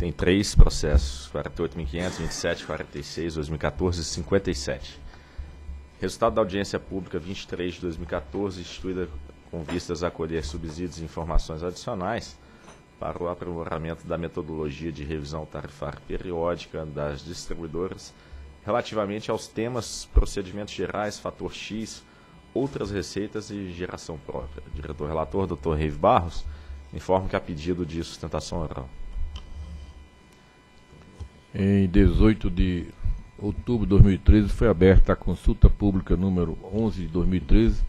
tem três processos: 48.500, 27, 46, 2014 e 57. Resultado da audiência pública 23 de 2014, instituída com vistas a colher subsídios e informações adicionais para o aprimoramento da metodologia de revisão tarifária periódica das distribuidoras relativamente aos temas procedimentos gerais, fator X, outras receitas e geração própria. Diretor relator, Dr. Reive Barros, informa que há pedido de sustentação oral. Em 18 de outubro de 2013 foi aberta a consulta pública número 11 de 2013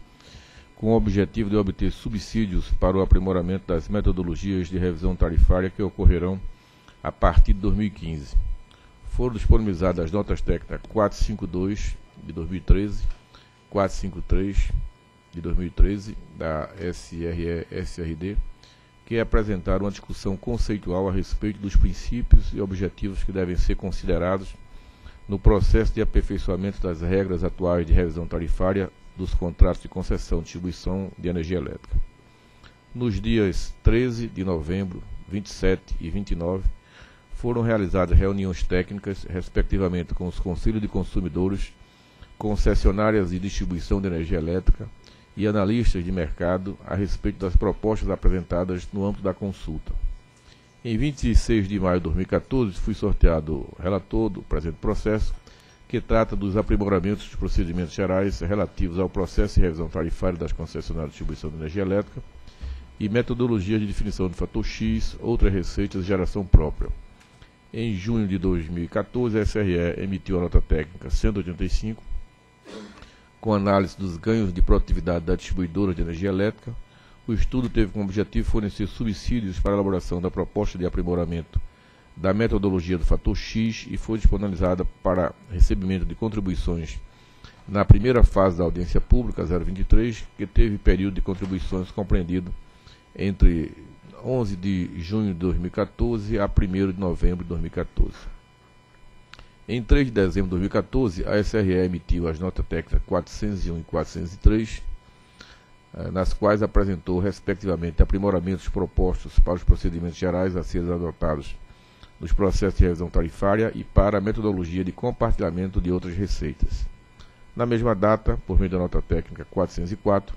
com o objetivo de obter subsídios para o aprimoramento das metodologias de revisão tarifária que ocorrerão a partir de 2015. Foram disponibilizadas as notas técnicas 452 de 2013, 453 de 2013 da SRE-SRD, que apresentaram uma discussão conceitual a respeito dos princípios e objetivos que devem ser considerados no processo de aperfeiçoamento das regras atuais de revisão tarifária dos contratos de concessão de distribuição de energia elétrica. Nos dias 13 de novembro, 27 e 29, foram realizadas reuniões técnicas, respectivamente com os conselhos de consumidores, concessionárias de distribuição de energia elétrica e analistas de mercado a respeito das propostas apresentadas no âmbito da consulta. Em 26 de maio de 2014, fui sorteado relator do presente processo, que trata dos aprimoramentos dos procedimentos gerais relativos ao processo de revisão tarifária das concessionárias de distribuição de energia elétrica e metodologia de definição de fator X, outras receitas de geração própria. Em junho de 2014, a SRE emitiu a nota técnica 185, com análise dos ganhos de produtividade da distribuidora de energia elétrica, o estudo teve como objetivo fornecer subsídios para a elaboração da proposta de aprimoramento da metodologia do fator X e foi disponibilizada para recebimento de contribuições na primeira fase da audiência pública 023, que teve período de contribuições compreendido entre 11 de junho de 2014 a 1 de novembro de 2014. Em 3 de dezembro de 2014, a SRE emitiu as notas técnicas 401 e 403 eh, nas quais apresentou, respectivamente, aprimoramentos propostos para os procedimentos gerais a serem adotados nos processos de revisão tarifária e para a metodologia de compartilhamento de outras receitas. Na mesma data, por meio da nota técnica 404,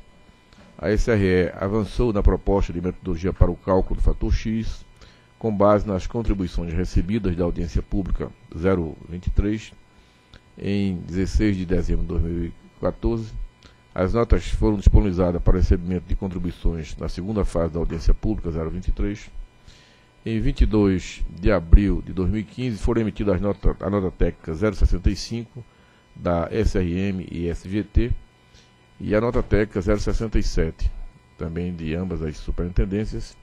a SRE avançou na proposta de metodologia para o cálculo do fator X, com base nas contribuições recebidas da audiência pública 023, em 16 de dezembro de 2014, as notas foram disponibilizadas para recebimento de contribuições na segunda fase da audiência pública 023. Em 22 de abril de 2015 foram emitidas nota, a nota técnica 065 da SRM e SGT e a nota técnica 067, também de ambas as superintendências,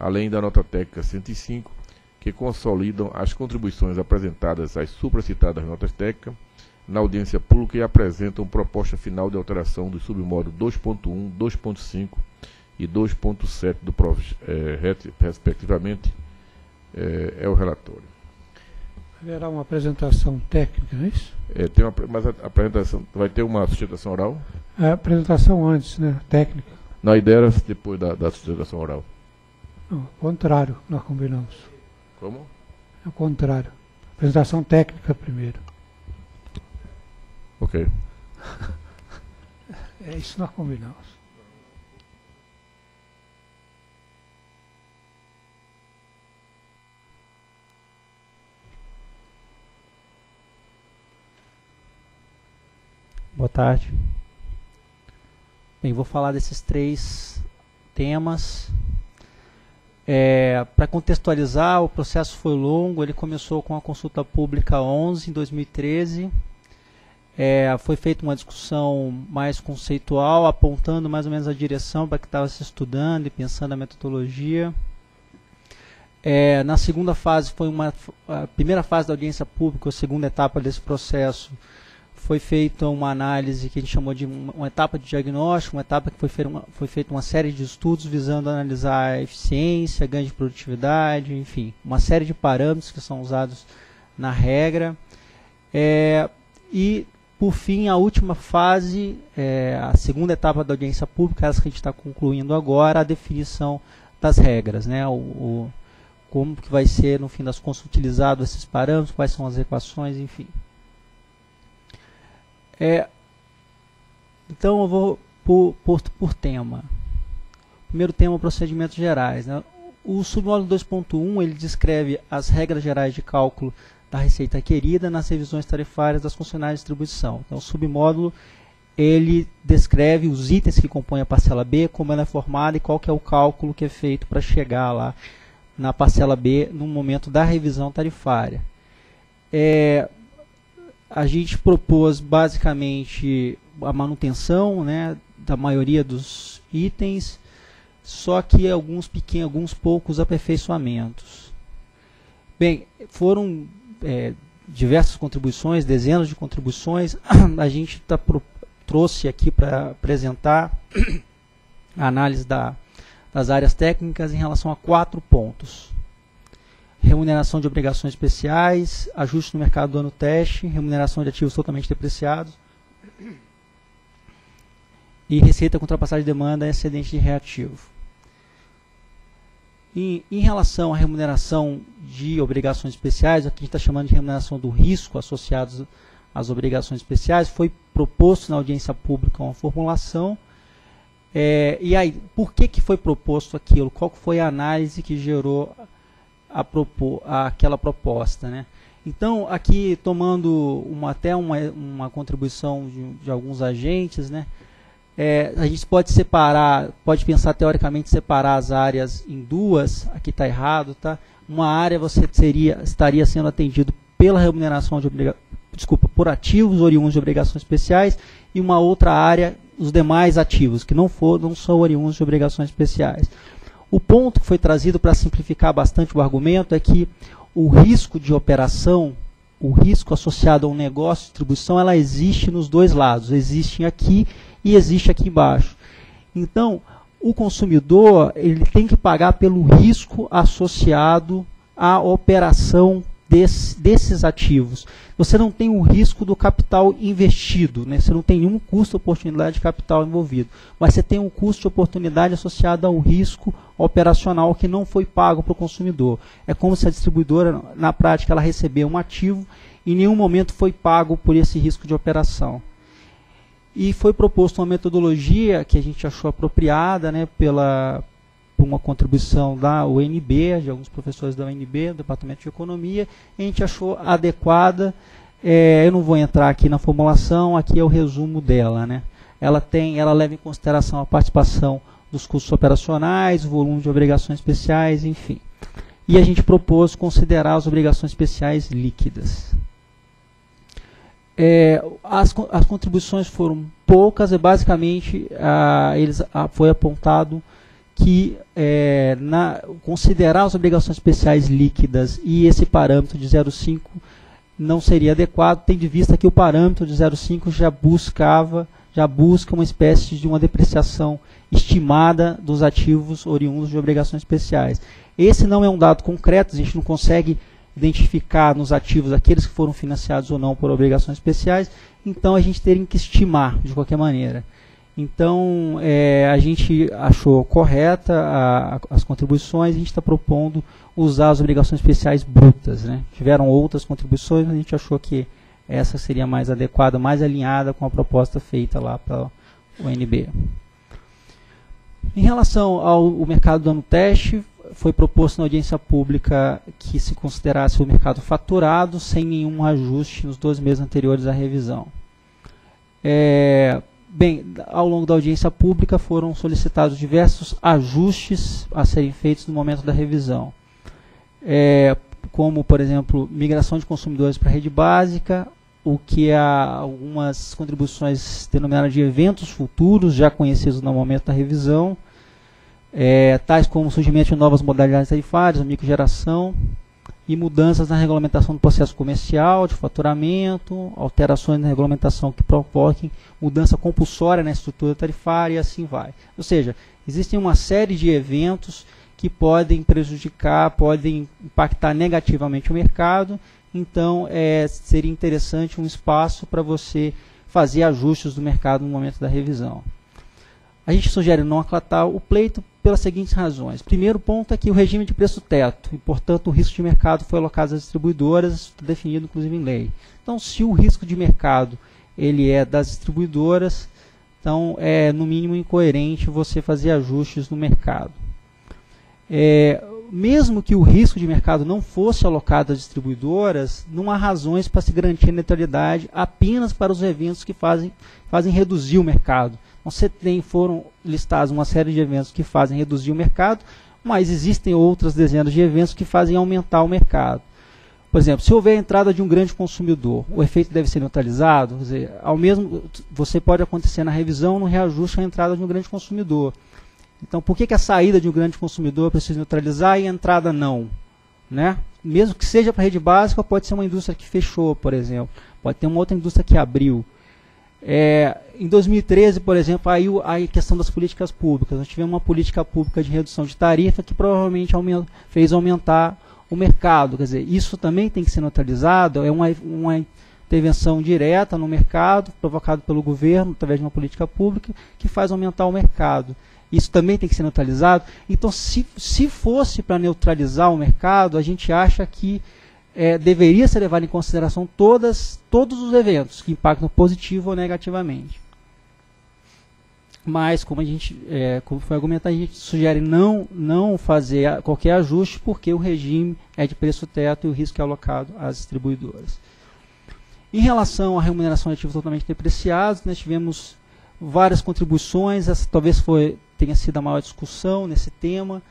além da nota técnica 105, que consolidam as contribuições apresentadas às supracitadas notas técnicas na audiência pública e apresentam proposta final de alteração do submódulo 2.1, 2.5 e 2.7 do PROV, é, respectivamente, é, é, o relatório. Haverá uma apresentação técnica, é isso? É, tem uma, mas a, a apresentação vai ter uma sustentação oral? A apresentação antes, né? Técnica. Na ideia era depois da, da sustentação oral. Não, contrário, nós combinamos. Como? É o contrário. Apresentação técnica primeiro. Ok. é isso nós combinamos. Boa tarde. Bem, vou falar desses três temas. É, Para contextualizar, o processo foi longo, ele começou com a consulta pública 11 em 2013 é, foi feita uma discussão mais conceitual, apontando mais ou menos a direção para que estava se estudando e pensando a metodologia. É, na segunda fase, foi uma a primeira fase da audiência pública, a segunda etapa desse processo, foi feita uma análise que a gente chamou de uma, etapa de diagnóstico, uma etapa que foi feita uma, foi feita uma série de estudos visando analisar a eficiência, ganho de produtividade, enfim, uma série de parâmetros que são usados na regra. É, e por fim, a última fase, é, a segunda etapa da audiência pública, essa que a gente está concluindo agora, a definição das regras. Né? O, o, como que vai ser, no fim das contas, utilizado esses parâmetros, quais são as equações, enfim. É, então eu vou por, por, por tema. Primeiro tema, procedimentos gerais. Né? O submódulo 2.1 ele descreve as regras gerais de cálculo da receita requerida nas revisões tarifárias das funcionárias de distribuição. Então, o submódulo ele descreve os itens que compõem a parcela B, como ela é formada e qual que é o cálculo que é feito para chegar lá na parcela B no momento da revisão tarifária. É, a gente propôs basicamente a manutenção né, da maioria dos itens, só que alguns pequenos, alguns poucos aperfeiçoamentos. Bem, foram é, diversas contribuições, dezenas de contribuições. A gente tá pro, trouxe aqui para apresentar a análise da, das áreas técnicas em relação a quatro pontos. Remuneração de obrigações especiais, ajuste no mercado do ano teste, remuneração de ativos totalmente depreciados e receita com ultrapassagem de demanda e excedente de reativo. Em, em, relação à remuneração de obrigações especiais, aqui a gente está chamando de remuneração do risco associados às obrigações especiais, foi proposto na audiência pública uma formulação. É, e aí, por que, que foi proposto aquilo? Qual foi a análise que gerou a propor, aquela proposta? Né? Então, aqui tomando uma, até uma, uma contribuição de, de alguns agentes, né? É, a gente pode separar, pode pensar teoricamente separar as áreas em duas, aqui está errado, tá? Uma área você seria, estaria sendo atendido pela remuneração de desculpa, por ativos oriundos de obrigações especiais e uma outra área, os demais ativos, que não, for, não são oriundos de obrigações especiais. O ponto que foi trazido para simplificar bastante o argumento é que o risco de operação, o risco associado a um negócio de distribuição, ela existe nos dois lados. Existe aqui e existe aqui embaixo. Então, o consumidor ele tem que pagar pelo risco associado à operação desse, desses ativos. Você não tem o risco do capital investido, né? você não tem nenhum custo de oportunidade de capital envolvido, mas você tem um custo de oportunidade associado ao risco operacional que não foi pago para o consumidor. É como se a distribuidora, na prática, ela recebeu um ativo e em nenhum momento foi pago por esse risco de operação e foi proposto uma metodologia que a gente achou apropriada né, pela por uma contribuição da UNB, de alguns professores da UNB, do Departamento de Economia, a gente achou adequada. É, eu não vou entrar aqui na formulação, aqui é o resumo dela. Né? Ela, tem, ela leva em consideração a participação dos custos operacionais, o volume de obrigações especiais, enfim. E a gente propôs considerar as obrigações especiais líquidas. É, as, as contribuições foram poucas e basicamente ah, eles, ah, foi apontado que é, na, considerar as obrigações especiais líquidas e esse parâmetro de 0,5 não seria adequado, tendo em vista que o parâmetro de 0,5 já buscava, já busca uma espécie de uma depreciação estimada dos ativos oriundos de obrigações especiais. Esse não é um dado concreto, a gente não consegue identificar nos ativos aqueles que foram financiados ou não por obrigações especiais, então a gente teria que estimar de qualquer maneira. Então é, a gente achou correta a, a, as contribuições, a gente está propondo usar as obrigações especiais brutas. Né? Tiveram outras contribuições, mas a gente achou que essa seria mais adequada, mais alinhada com a proposta feita lá para o NB. Em relação ao mercado dando teste, foi proposto na audiência pública que se considerasse o mercado faturado sem nenhum ajuste nos dois meses anteriores à revisão. É, bem, ao longo da audiência pública foram solicitados diversos ajustes a serem feitos no momento da revisão. É, como, por exemplo, migração de consumidores para a rede básica, o que há algumas contribuições denominadas de eventos futuros, já conhecidos no momento da revisão, é, tais como o surgimento de novas modalidades tarifárias, microgeração e mudanças na regulamentação do processo comercial, de faturamento, alterações na regulamentação que provoquem mudança compulsória na estrutura tarifária e assim vai. Ou seja, existem uma série de eventos que podem prejudicar, podem impactar negativamente o mercado, então é, seria interessante um espaço para você fazer ajustes do mercado no momento da revisão. A gente sugere não acatar o pleito pelas seguintes razões. Primeiro ponto é que o regime de preço teto, e portanto o risco de mercado foi alocado às distribuidoras, definido inclusive em lei. Então, se o risco de mercado ele é das distribuidoras, então é no mínimo incoerente você fazer ajustes no mercado. É, mesmo que o risco de mercado não fosse alocado às distribuidoras, não há razões para se garantir neutralidade apenas para os eventos que fazem, fazem reduzir o mercado. Então, você tem, foram listados uma série de eventos que fazem reduzir o mercado, mas existem outras dezenas de eventos que fazem aumentar o mercado. Por exemplo, se houver a entrada de um grande consumidor, o efeito deve ser neutralizado. Dizer, ao mesmo, você pode acontecer na revisão, no reajuste, a entrada de um grande consumidor. Então, por que, que a saída de um grande consumidor precisa neutralizar e a entrada não? Né? Mesmo que seja para a rede básica, pode ser uma indústria que fechou, por exemplo. Pode ter uma outra indústria que abriu. É, em 2013, por exemplo, aí a questão das políticas públicas. Nós tivemos uma política pública de redução de tarifa que provavelmente aumenta, fez aumentar o mercado. Quer dizer, isso também tem que ser neutralizado. É uma, uma intervenção direta no mercado, provocado pelo governo, através de uma política pública, que faz aumentar o mercado. Isso também tem que ser neutralizado. Então, se, se fosse para neutralizar o mercado, a gente acha que é, deveria ser levado em consideração todas, todos os eventos que impactam positivo ou negativamente. Mas, como a gente, é, como foi argumentado, a gente sugere não, não fazer qualquer ajuste, porque o regime é de preço teto e o risco é alocado às distribuidoras. Em relação à remuneração de ativos totalmente depreciados, nós tivemos várias contribuições, essa talvez foi, tenha sido a maior discussão nesse tema.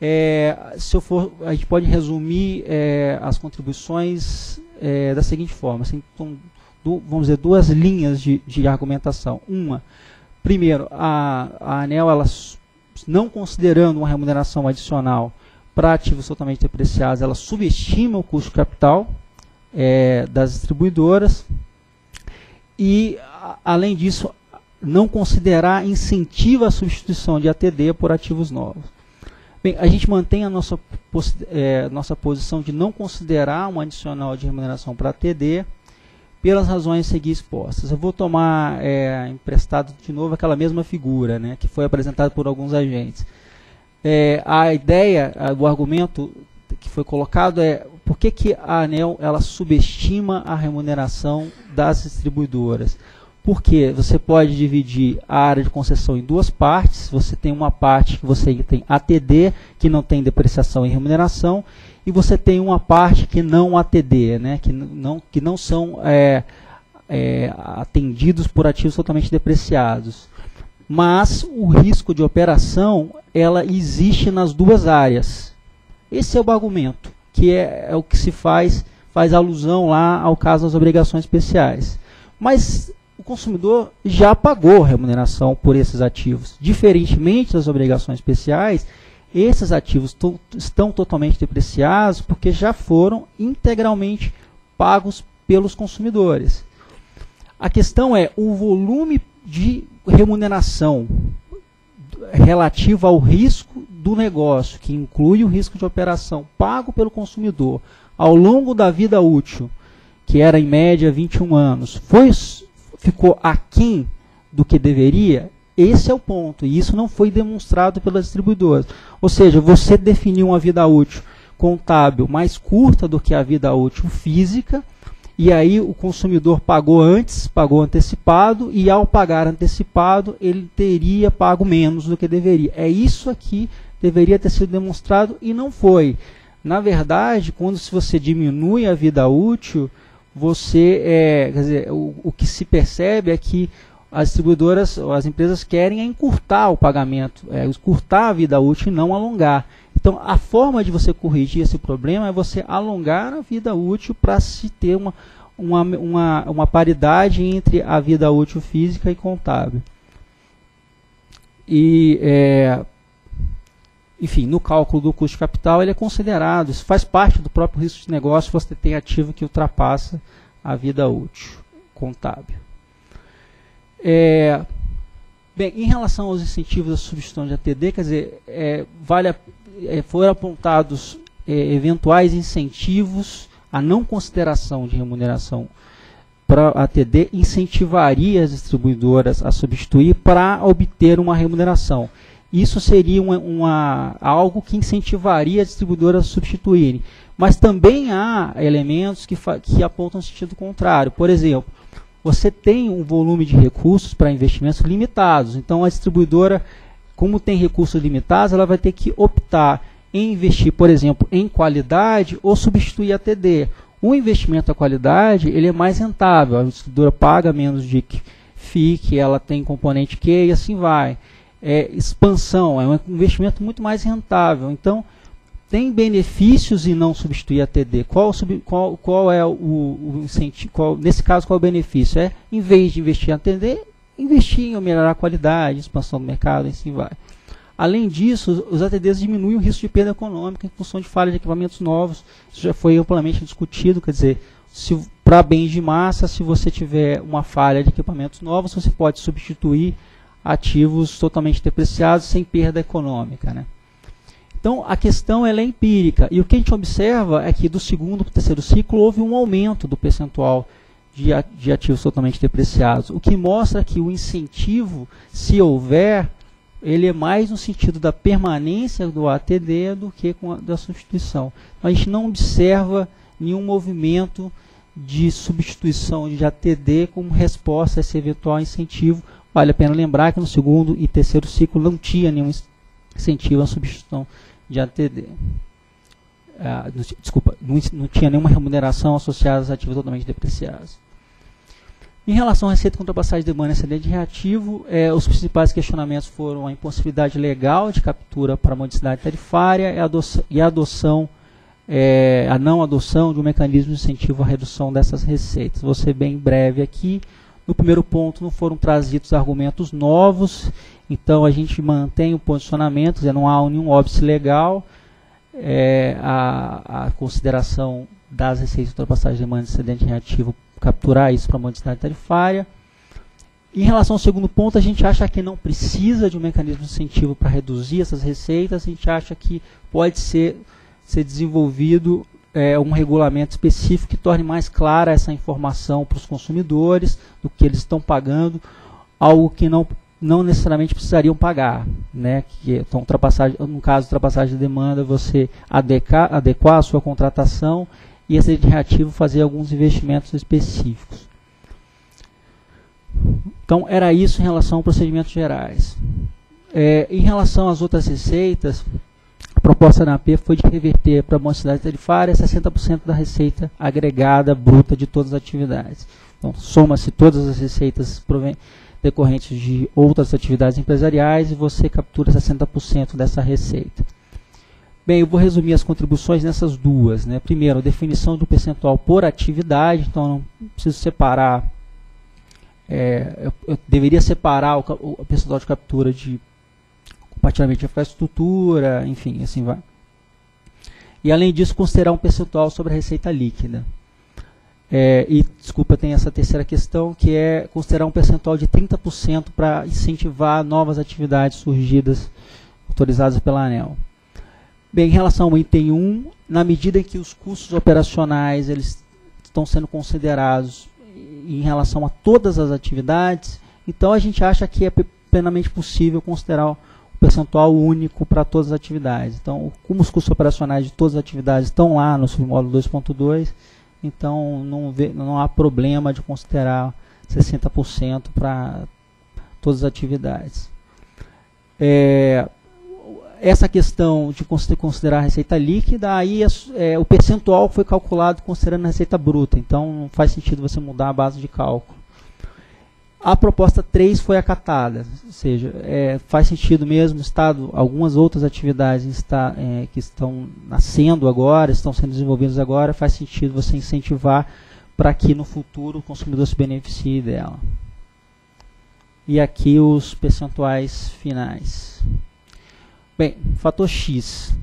É, se eu for, a gente pode resumir é, as contribuições é, da seguinte forma: assim, então, do, vamos dizer, duas linhas de, de argumentação. Uma, primeiro, a, a ANEL, ela, não considerando uma remuneração adicional para ativos totalmente depreciados, ela subestima o custo capital é, das distribuidoras e, a, além disso, não considerar incentivo à substituição de ATD por ativos novos. Bem, a gente mantém a nossa, é, nossa posição de não considerar um adicional de remuneração para ATD pelas razões seguir expostas. Eu vou tomar é, emprestado de novo aquela mesma figura né, que foi apresentada por alguns agentes. É, a ideia, o argumento que foi colocado é por que, que a ANEL ela subestima a remuneração das distribuidoras? Porque você pode dividir a área de concessão em duas partes. Você tem uma parte que você tem ATD, que não tem depreciação e remuneração, e você tem uma parte que não ATD, né, que, não, que não são é, é, atendidos por ativos totalmente depreciados. Mas o risco de operação ela existe nas duas áreas. Esse é o argumento, que é, é o que se faz, faz alusão lá ao caso das obrigações especiais. Mas consumidor já pagou remuneração por esses ativos. Diferentemente das obrigações especiais, esses ativos estão totalmente depreciados porque já foram integralmente pagos pelos consumidores. A questão é o volume de remuneração relativo ao risco do negócio, que inclui o risco de operação pago pelo consumidor ao longo da vida útil, que era em média 21 anos, foi ficou aquém do que deveria, esse é o ponto. E isso não foi demonstrado pelas distribuidoras. Ou seja, você definiu uma vida útil contábil mais curta do que a vida útil física, e aí o consumidor pagou antes, pagou antecipado, e ao pagar antecipado, ele teria pago menos do que deveria. É isso aqui deveria ter sido demonstrado e não foi. Na verdade, quando se você diminui a vida útil, você, é, quer dizer, o, o que se percebe é que as distribuidoras, as empresas querem encurtar o pagamento, é, encurtar a vida útil e não alongar. Então, a forma de você corrigir esse problema é você alongar a vida útil para se ter uma, uma, uma, uma paridade entre a vida útil física e contábil. E é, enfim, no cálculo do custo de capital, ele é considerado, isso faz parte do próprio risco de negócio, você tem ativo que ultrapassa a vida útil contábil. É, bem, em relação aos incentivos da substituição de ATD, quer dizer, é, vale a, é, foram apontados é, eventuais incentivos à não consideração de remuneração para a TD incentivaria as distribuidoras a substituir para obter uma remuneração. Isso seria uma, uma, algo que incentivaria as distribuidoras a substituírem. Mas também há elementos que, que apontam no sentido contrário. Por exemplo, você tem um volume de recursos para investimentos limitados. Então, a distribuidora, como tem recursos limitados, ela vai ter que optar em investir, por exemplo, em qualidade ou substituir a TD. O investimento à qualidade ele é mais rentável, a distribuidora paga menos de FIC, ela tem componente Q e assim vai. É expansão, é um investimento muito mais rentável. Então, tem benefícios em não substituir a TD. Qual, qual, qual é o, o? Qual, nesse caso, qual é o benefício? É, em vez de investir em TD, investir em melhorar a qualidade, expansão do mercado, e assim vai. Além disso, os ATDs diminuem o risco de perda econômica em função de falha de equipamentos novos. Isso já foi amplamente discutido, quer dizer, para bens de massa, se você tiver uma falha de equipamentos novos, você pode substituir ativos totalmente depreciados sem perda econômica. Né? Então, a questão ela é empírica. E o que a gente observa é que do segundo para o terceiro ciclo houve um aumento do percentual de, ativos totalmente depreciados, o que mostra que o incentivo, se houver, ele é mais no sentido da permanência do ATD do que com a, da substituição. Então, a gente não observa nenhum movimento de substituição de ATD como resposta a esse eventual incentivo. Vale a pena lembrar que no segundo e terceiro ciclo não tinha nenhum incentivo à substituição de ATD. Ah, desculpa, não, não tinha nenhuma remuneração associada aos ativos totalmente depreciados. Em relação à receita contra passagem de demanda excedente reativo, é, os principais questionamentos foram a impossibilidade legal de captura para a modicidade tarifária e a adoção, e a, adoção é, a não adoção de um mecanismo de incentivo à redução dessas receitas. Vou ser bem breve aqui. No primeiro ponto, não foram trazidos argumentos novos, então a gente mantém o posicionamento, não há nenhum óbice legal. É, a, a, consideração das receitas de ultrapassagem de demanda excedente reativo capturar isso para a modicidade tarifária. Em relação ao segundo ponto, a gente acha que não precisa de um mecanismo de incentivo para reduzir essas receitas, a gente acha que pode ser, ser desenvolvido é, um regulamento específico que torne mais clara essa informação para os consumidores do que eles estão pagando, algo que não, não necessariamente precisariam pagar. Né? Que, então, ultrapassagem, no caso de ultrapassagem de demanda, você adequar, adequar a sua contratação e esse reativo fazer alguns investimentos específicos. Então, era isso em relação a procedimentos gerais. É, em relação às outras receitas, a proposta da AP foi de reverter para a mocidade tarifária 60% da receita agregada bruta de todas as atividades. Então, soma-se todas as receitas decorrentes de outras atividades empresariais e você captura 60% dessa receita. Bem, eu vou resumir as contribuições nessas duas. Né? Primeiro, definição do percentual por atividade, então não preciso separar, é, eu, eu, deveria separar o, o, percentual de captura de compartilhamento de infraestrutura, enfim, assim vai. E além disso, considerar um percentual sobre a receita líquida. É, e, desculpa, tem essa terceira questão, que é considerar um percentual de 30% para incentivar novas atividades surgidas, autorizadas pela ANEL. Bem, em relação ao item 1, na medida em que os custos operacionais eles estão sendo considerados em relação a todas as atividades, então a gente acha que é plenamente possível considerar percentual único para todas as atividades. Então, como os custos operacionais de todas as atividades estão lá no submódulo 2.2, então não, vê, não há problema de considerar 60% para todas as atividades. É, essa questão de considerar a receita líquida, aí é, o percentual foi calculado considerando a receita bruta, então não faz sentido você mudar a base de cálculo. A proposta 3 foi acatada, ou seja, é, faz sentido mesmo, Estado, algumas outras atividades está, é, que estão nascendo agora, estão sendo desenvolvidas agora, faz sentido você incentivar para que no futuro o consumidor se beneficie dela. E aqui os percentuais finais. Bem, fator X.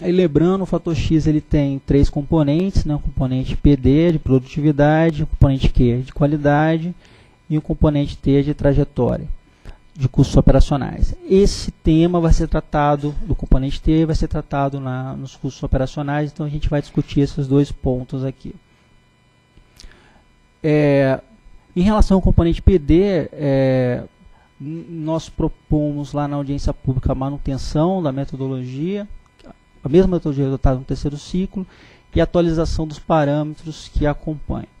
Aí lembrando, o fator X ele tem três componentes, né? um componente PD de produtividade, um componente Q de qualidade e um componente T de trajetória de custos operacionais. Esse tema vai ser tratado, do componente T, vai ser tratado na, nos custos operacionais, então a gente vai discutir esses dois pontos aqui. É, em relação ao componente PD, é, nós propomos lá na audiência pública a manutenção da metodologia, a mesma metodologia adotada no terceiro ciclo, e atualização dos parâmetros que acompanham.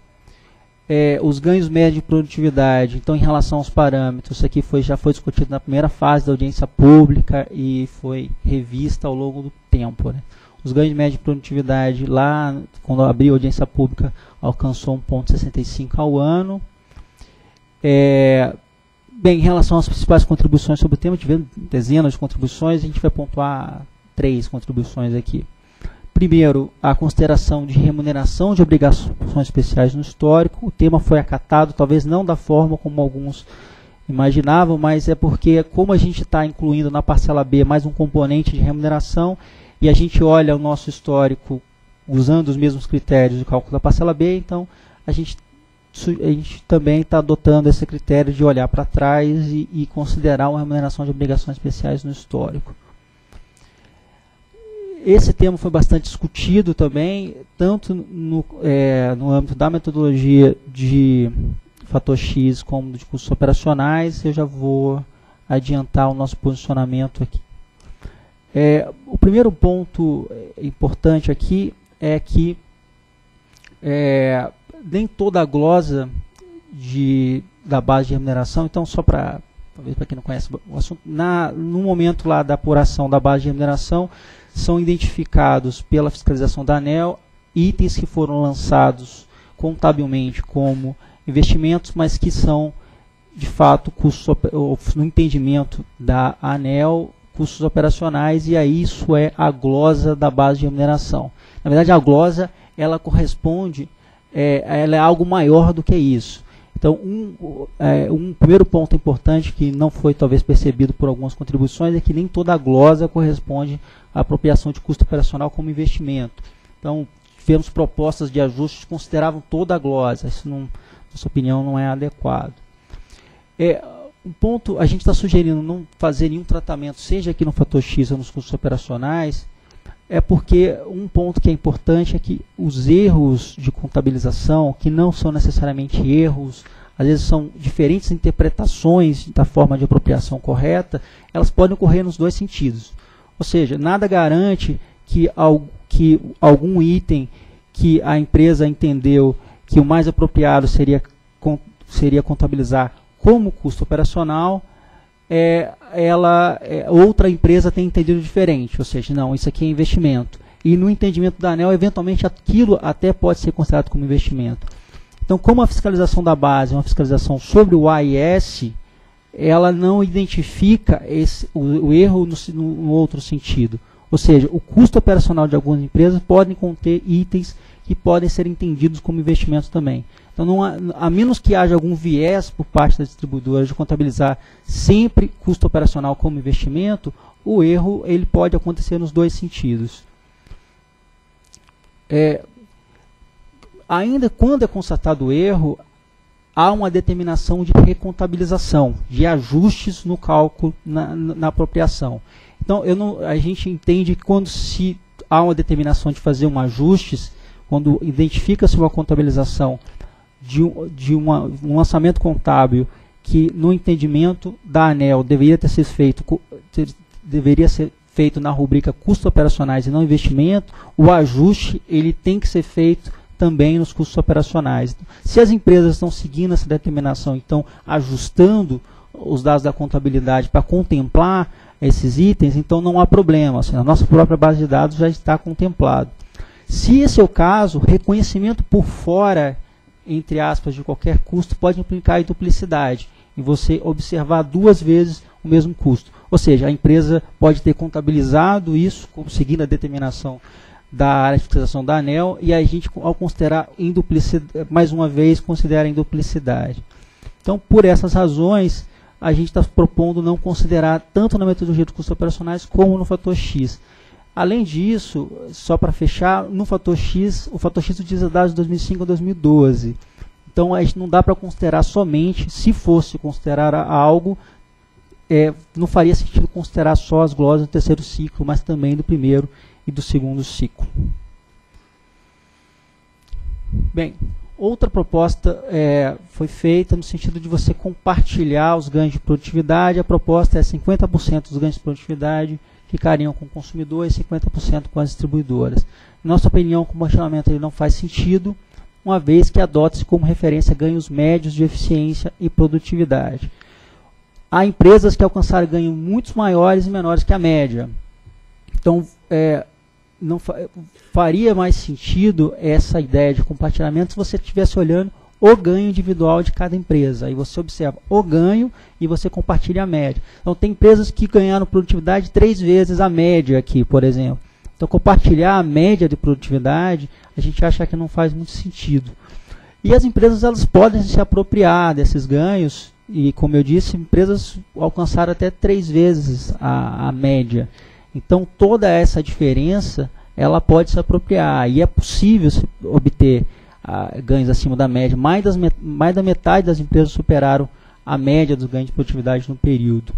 É, os ganhos médios de produtividade, então em relação aos parâmetros, isso aqui foi, já foi discutido na primeira fase da audiência pública e foi revista ao longo do tempo. Né? Os ganhos médios de produtividade lá, quando abriu a audiência pública, alcançou 1,65 ao ano. É, bem, em relação às principais contribuições sobre o tema, tivemos dezenas de contribuições, a gente vai pontuar três contribuições aqui. Primeiro, a consideração de remuneração de obrigações especiais no histórico. O tema foi acatado, talvez não da forma como alguns imaginavam, mas é porque, como a gente está incluindo na parcela B mais um componente de remuneração, e a gente olha o nosso histórico usando os mesmos critérios de cálculo da parcela B, então a gente, a gente também está adotando esse critério de olhar para trás e, e considerar uma remuneração de obrigações especiais no histórico. Esse tema foi bastante discutido também, tanto no, é, no âmbito da metodologia de fator X como de custos operacionais. Eu já vou adiantar o nosso posicionamento aqui. É, o primeiro ponto importante aqui é que é, nem toda a glosa de, da base de remuneração, então só para talvez para quem não conhece o assunto, na, no momento lá da apuração da base de remuneração, são identificados pela fiscalização da ANEL itens que foram lançados contabilmente como investimentos, mas que são de fato custos no entendimento da ANEL custos operacionais e aí isso é a glosa da base de remuneração. Na verdade, a glosa ela corresponde, é, ela é algo maior do que isso. Então, um, é, um primeiro ponto importante que não foi talvez percebido por algumas contribuições é que nem toda a glosa corresponde à apropriação de custo operacional como investimento. Então, tivemos propostas de ajustes que consideravam toda a glosa. Isso, na nossa opinião, não é adequado. É, um ponto, a gente está sugerindo não fazer nenhum tratamento, seja aqui no fator X ou nos custos operacionais, é porque um ponto que é importante é que os erros de contabilização, que não são necessariamente erros, às vezes são diferentes interpretações da forma de apropriação correta, elas podem ocorrer nos dois sentidos. Ou seja, nada garante que, que algum item que a empresa entendeu que o mais apropriado seria, seria contabilizar como custo operacional, é, ela, é, outra empresa tem entendido diferente, ou seja, não, isso aqui é investimento. E no entendimento da ANEL, eventualmente aquilo até pode ser considerado como investimento. Então, como a fiscalização da base é uma fiscalização sobre o AIS, ela não identifica esse, o, o erro no, no, outro sentido. Ou seja, o custo operacional de algumas empresas podem conter itens que podem ser entendidos como investimentos também. Então, há, a menos que haja algum viés por parte das distribuidoras de contabilizar sempre custo operacional como investimento, o erro ele pode acontecer nos dois sentidos. É, ainda quando é constatado o erro, há uma determinação de recontabilização, de ajustes no cálculo, na, na apropriação. Então, não, a gente entende que quando se há uma determinação de fazer um ajustes, quando identifica-se uma contabilização de, de uma, um lançamento contábil que, no entendimento da ANEL, deveria ter sido feito, ter, deveria ser feito na rubrica custos operacionais e não investimento, o ajuste ele tem que ser feito também nos custos operacionais. Se as empresas estão seguindo essa determinação, então ajustando os dados da contabilidade para contemplar esses itens, então não há problema. Assim, a nossa própria base de dados já está contemplado. Se esse é o caso, reconhecimento por fora entre aspas, de qualquer custo pode implicar em duplicidade, em você observar duas vezes o mesmo custo. Ou seja, a empresa pode ter contabilizado isso, seguindo a determinação da área de fiscalização da ANEL, e a gente, ao considerar em duplicidade, mais uma vez, considera em duplicidade. Então, por essas razões, a gente está propondo não considerar tanto na metodologia de custos operacionais como no fator X. Além disso, só para fechar, no fator X, o fator X utiliza dados de 2005 a 2012. Então, a gente não dá para considerar somente, se fosse considerar algo, é, não faria sentido considerar só as glosas do terceiro ciclo, mas também do primeiro e do segundo ciclo. Bem, Outra proposta é, foi feita no sentido de você compartilhar os ganhos de produtividade. A proposta é 50% dos ganhos de produtividade ficariam com o consumidor e 50% com as distribuidoras. Nossa opinião, o compartilhamento ele não faz sentido, uma vez que adota-se como referência ganhos médios de eficiência e produtividade. Há empresas que alcançaram ganhos muito maiores e menores que a média. Então, é, não fa faria mais sentido essa ideia de compartilhamento se você estivesse olhando o ganho individual de cada empresa. Aí você observa o ganho e você compartilha a média. Então tem empresas que ganharam produtividade três vezes a média aqui, por exemplo. Então compartilhar a média de produtividade, a gente acha que não faz muito sentido. E as empresas elas podem se apropriar desses ganhos e, como eu disse, empresas alcançaram até três vezes a, a média. Então toda essa diferença ela pode se apropriar e é possível obter ah, ganhos acima da média. Mais, das, mais da metade das empresas superaram a média dos ganhos de produtividade no período.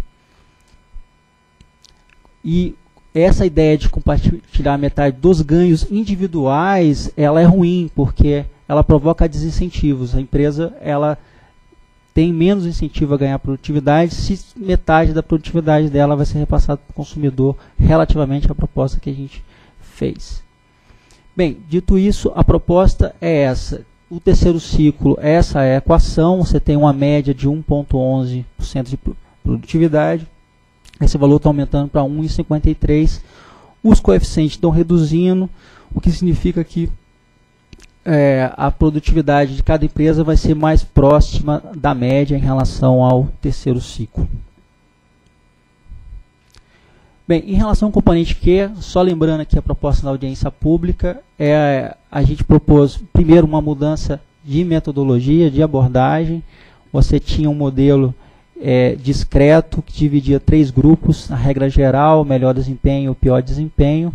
E essa ideia de compartilhar metade dos ganhos individuais, ela é ruim, porque ela provoca desincentivos. A empresa ela tem menos incentivo a ganhar produtividade se metade da produtividade dela vai ser repassada para o consumidor relativamente à proposta que a gente fez. Bem, dito isso, a proposta é essa. O terceiro ciclo, essa é a equação, você tem uma média de 1,11% de produtividade, esse valor está aumentando para 1,53%, os coeficientes estão reduzindo, o que significa que é, a produtividade de cada empresa vai ser mais próxima da média em relação ao terceiro ciclo. Bem, em relação ao componente Q, só lembrando aqui a proposta da audiência pública, é, a gente propôs primeiro uma mudança de metodologia, de abordagem. Você tinha um modelo é, discreto que dividia três grupos, a regra geral, melhor desempenho, pior desempenho,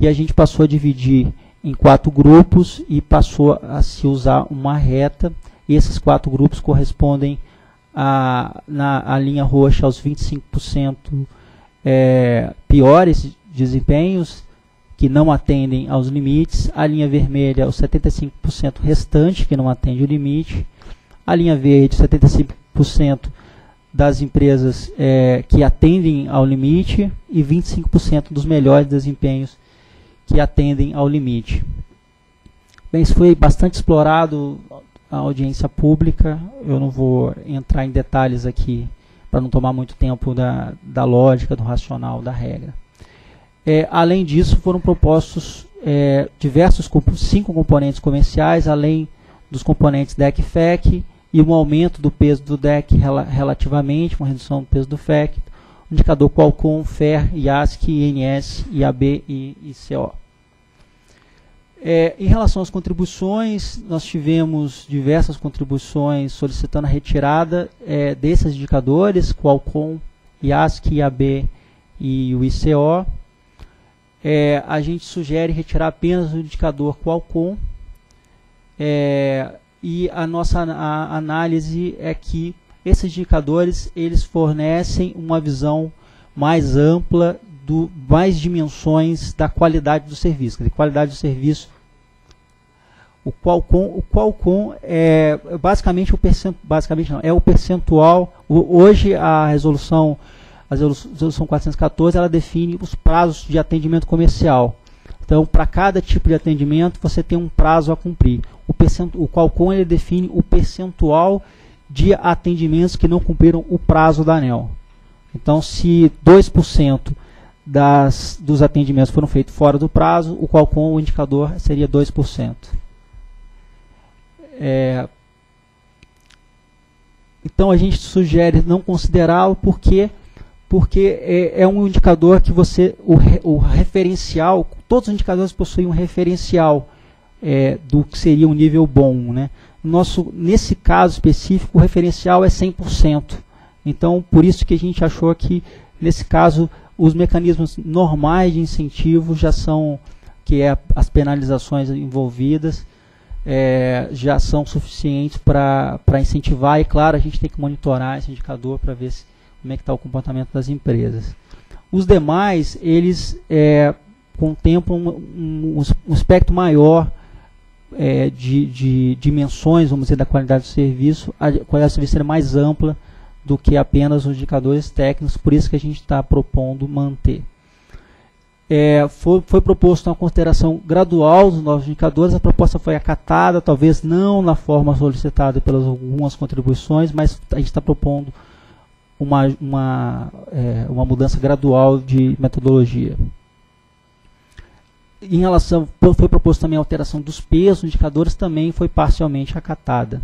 e a gente passou a dividir em quatro grupos e passou a se usar uma reta. E esses quatro grupos correspondem a, na a linha roxa aos 25% é, piores desempenhos que não atendem aos limites, a linha vermelha os 75% restante que não atende o limite, a linha verde 75% das empresas é, que atendem ao limite. E 25% dos melhores desempenhos que atendem ao limite. Bem, isso foi bastante explorado a audiência pública, eu não vou entrar em detalhes aqui para não tomar muito tempo da, da lógica, do racional, da regra. É, além disso, foram propostos é, diversos cinco componentes comerciais, além dos componentes DEC FEC e um aumento do peso do DEC rel relativamente, uma redução do peso do FEC, indicador Qualcomm, FER, IASC, INS, IAB e ICO. É, em relação às contribuições, nós tivemos diversas contribuições solicitando a retirada é, desses indicadores, Qualcomm, IASC, IAB e o ICO. É, a gente sugere retirar apenas o indicador Qualcomm é, e a nossa a análise é que esses indicadores eles fornecem uma visão mais ampla do mais dimensões da qualidade do serviço. A qualidade do serviço, o Qualcomm, o Qualcomm é basicamente o percentual, basicamente não, é o percentual. hoje a resolução a resolução 414 ela define os prazos de atendimento comercial. Então, para cada tipo de atendimento, você tem um prazo a cumprir. O, o Qualcomm ele define o percentual de atendimentos que não cumpriram o prazo da ANEL. Então, se 2% das, dos atendimentos foram feitos fora do prazo, o qual com o indicador seria 2%. É, então a gente sugere não considerá-lo porque porque é, é, um indicador que você o, o, referencial todos os indicadores possuem um referencial é, do que seria um nível bom, né? Nosso nesse caso específico o referencial é 100%. Então por isso que a gente achou que nesse caso os mecanismos normais de incentivo já são, que é as penalizações envolvidas, é, já são suficientes para incentivar. E claro a gente tem que monitorar esse indicador para ver se, como é que está o comportamento das empresas. Os demais, eles é, contemplam um, um, um espectro maior é, de, de, dimensões, vamos dizer, da qualidade do serviço, a qualidade do serviço é mais ampla do que apenas os indicadores técnicos, por isso que a gente está propondo manter. É, foi, foi proposto uma consideração gradual dos novos indicadores, a proposta foi acatada, talvez não na forma solicitada pelas algumas contribuições, mas a gente está propondo uma, uma, é, uma mudança gradual de metodologia. Em relação, foi proposto também a alteração dos pesos, indicadores também foi parcialmente acatada.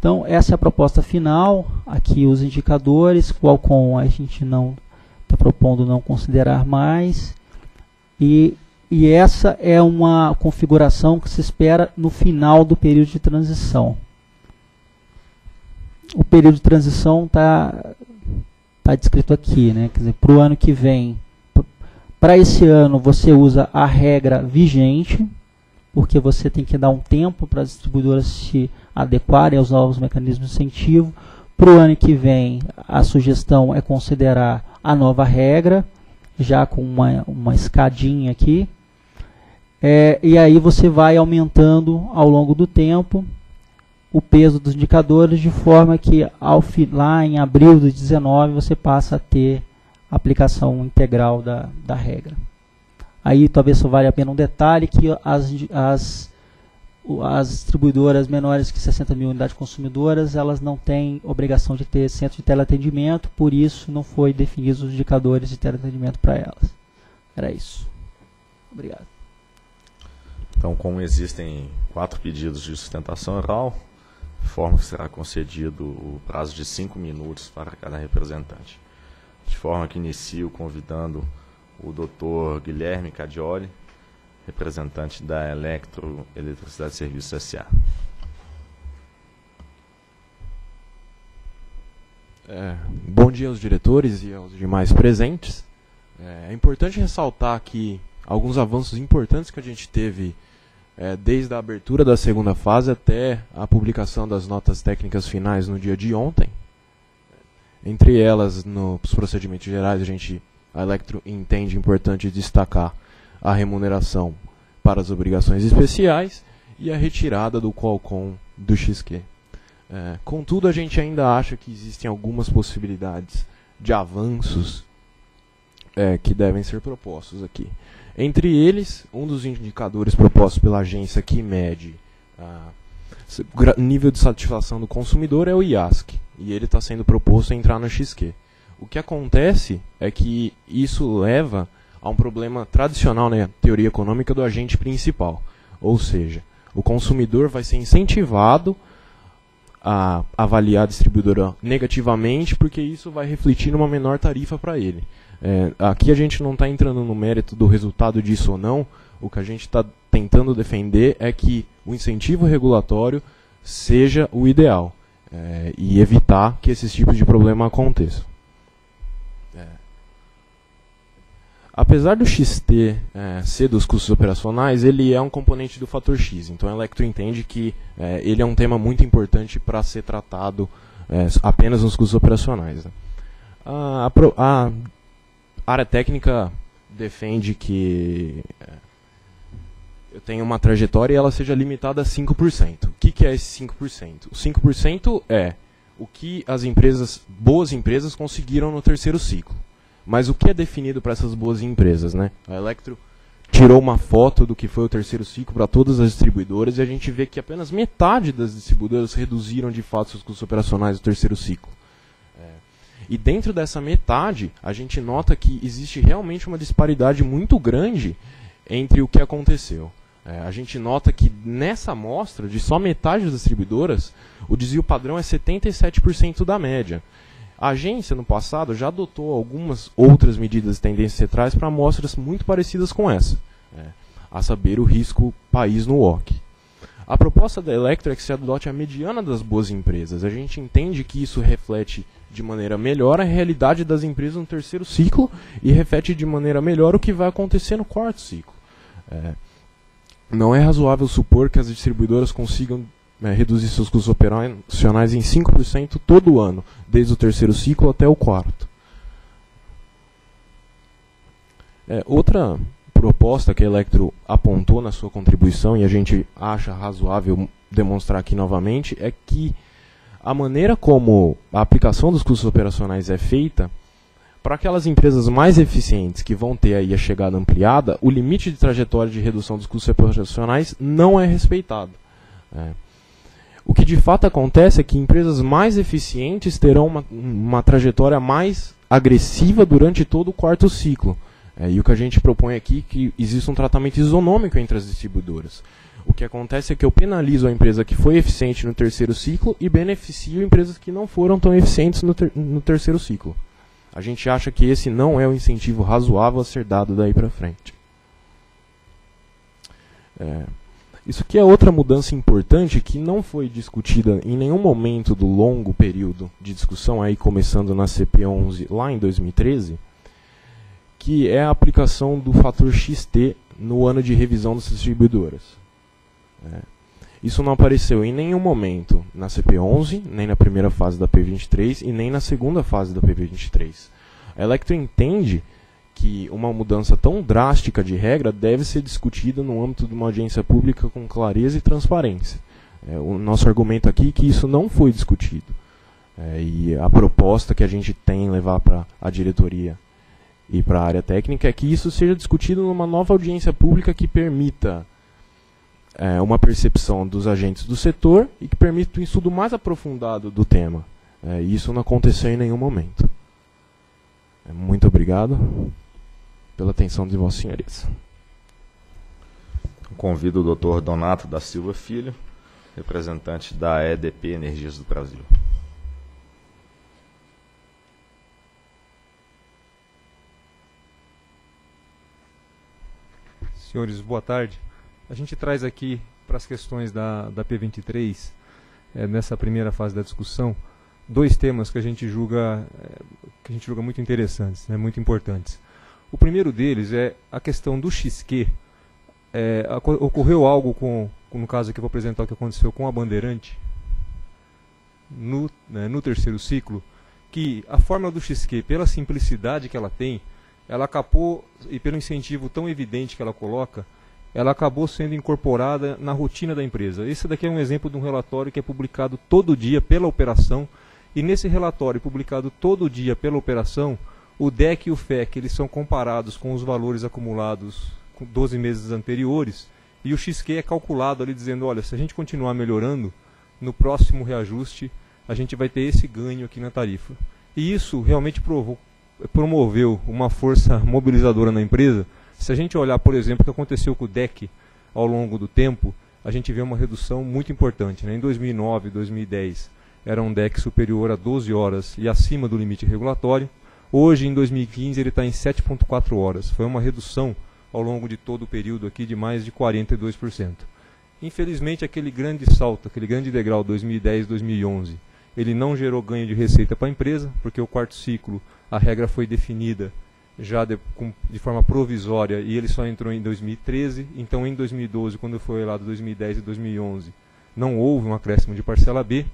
Então, essa é a proposta final. Aqui os indicadores, Qualcomm a gente não está propondo não considerar mais. E, e essa é uma configuração que se espera no final do período de transição. O período de transição está tá descrito aqui, né? Quer dizer, para o ano que vem, para esse ano você usa a regra vigente, porque você tem que dar um tempo para as distribuidoras se adequarem aos novos mecanismos de incentivo. Para o ano que vem, a sugestão é considerar a nova regra, já com uma, uma escadinha aqui. É, e aí você vai aumentando ao longo do tempo o peso dos indicadores, de forma que ao, lá em abril de 2019 você passa a ter aplicação integral da, da regra. Aí talvez só vale a pena um detalhe que as, as as distribuidoras menores que 60 mil unidades consumidoras, elas não têm obrigação de ter centro de teleatendimento, por isso não foi definidos os indicadores de teleatendimento para elas. Era isso. Obrigado. Então, como existem quatro pedidos de sustentação oral, forma que será concedido o prazo de cinco minutos para cada representante. De forma que inicio convidando o Dr. Guilherme Cadioli, representante da Electro Eletricidade Serviços S.A. É, bom dia aos diretores e aos demais presentes. É, é, importante ressaltar aqui alguns avanços importantes que a gente teve é, desde a abertura da segunda fase até a publicação das notas técnicas finais no dia de ontem. Entre elas, nos procedimentos gerais, a gente, a Electro entende importante destacar a remuneração para as obrigações especiais e a retirada do Qualcomm do XQ. É, contudo, a gente ainda acha que existem algumas possibilidades de avanços é, que devem ser propostos aqui. Entre eles, um dos indicadores propostos pela agência que mede o nível de satisfação do consumidor é o IASC, e ele está sendo proposto a entrar no XQ. O que acontece é que isso leva a um problema tradicional na teoria econômica do agente principal. Ou seja, o consumidor vai ser incentivado a avaliar a distribuidora negativamente, porque isso vai refletir numa menor tarifa para ele. É, aqui a gente não está entrando no mérito do resultado disso ou não, o que a gente está tentando defender é que o incentivo regulatório seja o ideal é, e evitar que esses tipos de problema aconteçam. Apesar do XT é, ser dos custos operacionais, ele é um componente do fator X. Então a Electro entende que é, ele é um tema muito importante para ser tratado é, apenas nos custos operacionais. Né? A, a, a, área técnica defende que é, eu tenho uma trajetória e ela seja limitada a 5%. O que, que é esse 5%? O 5% é o que as empresas, boas empresas, conseguiram no terceiro ciclo. Mas o que é definido para essas boas empresas, né? A Electro tirou uma foto do que foi o terceiro ciclo para todas as distribuidoras e a gente vê que apenas metade das distribuidoras reduziram de fato seus custos operacionais no terceiro ciclo. É. E dentro dessa metade, a gente nota que existe realmente uma disparidade muito grande entre o que aconteceu. É, a gente nota que nessa amostra, de só metade das distribuidoras, o desvio padrão é 77% da média. A agência, no passado, já adotou algumas outras medidas de tendências centrais para amostras muito parecidas com essa, é, a saber, o risco país no WOC. A proposta da Electra é que se adote a mediana das boas empresas. A gente entende que isso reflete de maneira melhor a realidade das empresas no terceiro ciclo e reflete de maneira melhor o que vai acontecer no quarto ciclo. É, não é razoável supor que as distribuidoras consigam né, reduzir seus custos operacionais em 5% todo ano, desde o terceiro ciclo até o quarto. É, outra proposta que a Electro apontou na sua contribuição e a gente acha razoável demonstrar aqui novamente é que a maneira como a aplicação dos custos operacionais é feita, para aquelas empresas mais eficientes que vão ter aí a chegada ampliada, o limite de trajetória de redução dos custos operacionais não é respeitado. É. O que de fato acontece é que empresas mais eficientes terão uma, uma trajetória mais agressiva durante todo o quarto ciclo. É, e o que a gente propõe aqui é que exista um tratamento isonômico entre as distribuidoras. O que acontece é que eu penalizo a empresa que foi eficiente no terceiro ciclo e beneficio empresas que não foram tão eficientes no, ter no terceiro ciclo. A gente acha que esse não é o incentivo razoável a ser dado daí para frente. É, isso aqui é outra mudança importante que não foi discutida em nenhum momento do longo período de discussão, aí começando na CP11 lá em 2013, que é a aplicação do fator XT no ano de revisão das distribuidoras. É. Isso não apareceu em nenhum momento na CP11, nem na primeira fase da P23 e nem na segunda fase da P23. A Electro entende que uma mudança tão drástica de regra deve ser discutida no âmbito de uma audiência pública com clareza e transparência. É, o nosso argumento aqui é que isso não foi discutido. É, e a proposta que a gente tem levar para a diretoria e para a área técnica é que isso seja discutido numa nova audiência pública que permita é, uma percepção dos agentes do setor e que permita um estudo mais aprofundado do tema. É, isso não aconteceu em nenhum momento. É, muito obrigado pela atenção de Vossa Senhorias. Convido o Dr. Donato da Silva Filho, representante da EDP Energias do Brasil. Senhores, boa tarde. A gente traz aqui para as questões da, da P23, é, nessa primeira fase da discussão, dois temas que a gente julga, é, que a gente julga muito interessantes, né, muito importantes. O primeiro deles é a questão do XQ. É, ocorreu algo com, no caso aqui eu vou apresentar o que aconteceu com a Bandeirante, no, né, no terceiro ciclo, que a fórmula do XQ, pela simplicidade que ela tem, ela acabou, e pelo incentivo tão evidente que ela coloca, ela acabou sendo incorporada na rotina da empresa. Esse daqui é um exemplo de um relatório que é publicado todo dia pela operação, e nesse relatório publicado todo dia pela operação, o DEC e o FEC eles são comparados com os valores acumulados 12 meses anteriores, e o XQ é calculado ali dizendo, olha, se a gente continuar melhorando, no próximo reajuste a gente vai ter esse ganho aqui na tarifa. E isso realmente provou, promoveu uma força mobilizadora na empresa, se a gente olhar, por exemplo, o que aconteceu com o DEC ao longo do tempo, a gente vê uma redução muito importante. Né? Em 2009 e 2010 era um DEC superior a 12 horas e acima do limite regulatório. Hoje, em 2015, ele está em 7,4 horas. Foi uma redução ao longo de todo o período aqui de mais de 42%. Infelizmente, aquele grande salto, aquele grande degrau 2010-2011, ele não gerou ganho de receita para a empresa, porque o quarto ciclo, a regra foi definida já de, com, de, forma provisória e ele só entrou em 2013. Então, em 2012, quando foi lá 2010 e 2011, não houve um acréscimo de parcela B.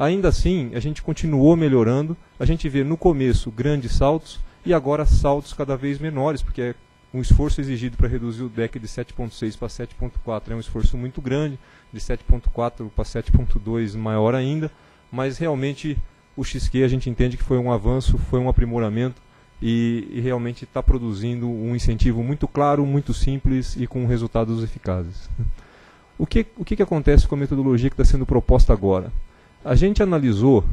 Ainda assim, a gente continuou melhorando. A gente vê no começo grandes saltos e agora saltos cada vez menores, porque é um esforço exigido para reduzir o DEC de 7.6 para 7.4 é um esforço muito grande, de 7.4 para 7.2 maior ainda, mas realmente o XQ a gente entende que foi um avanço, foi um aprimoramento e, e realmente está produzindo um incentivo muito claro, muito simples e com resultados eficazes. O que, o que, que acontece com a metodologia que está sendo proposta agora? A gente analisou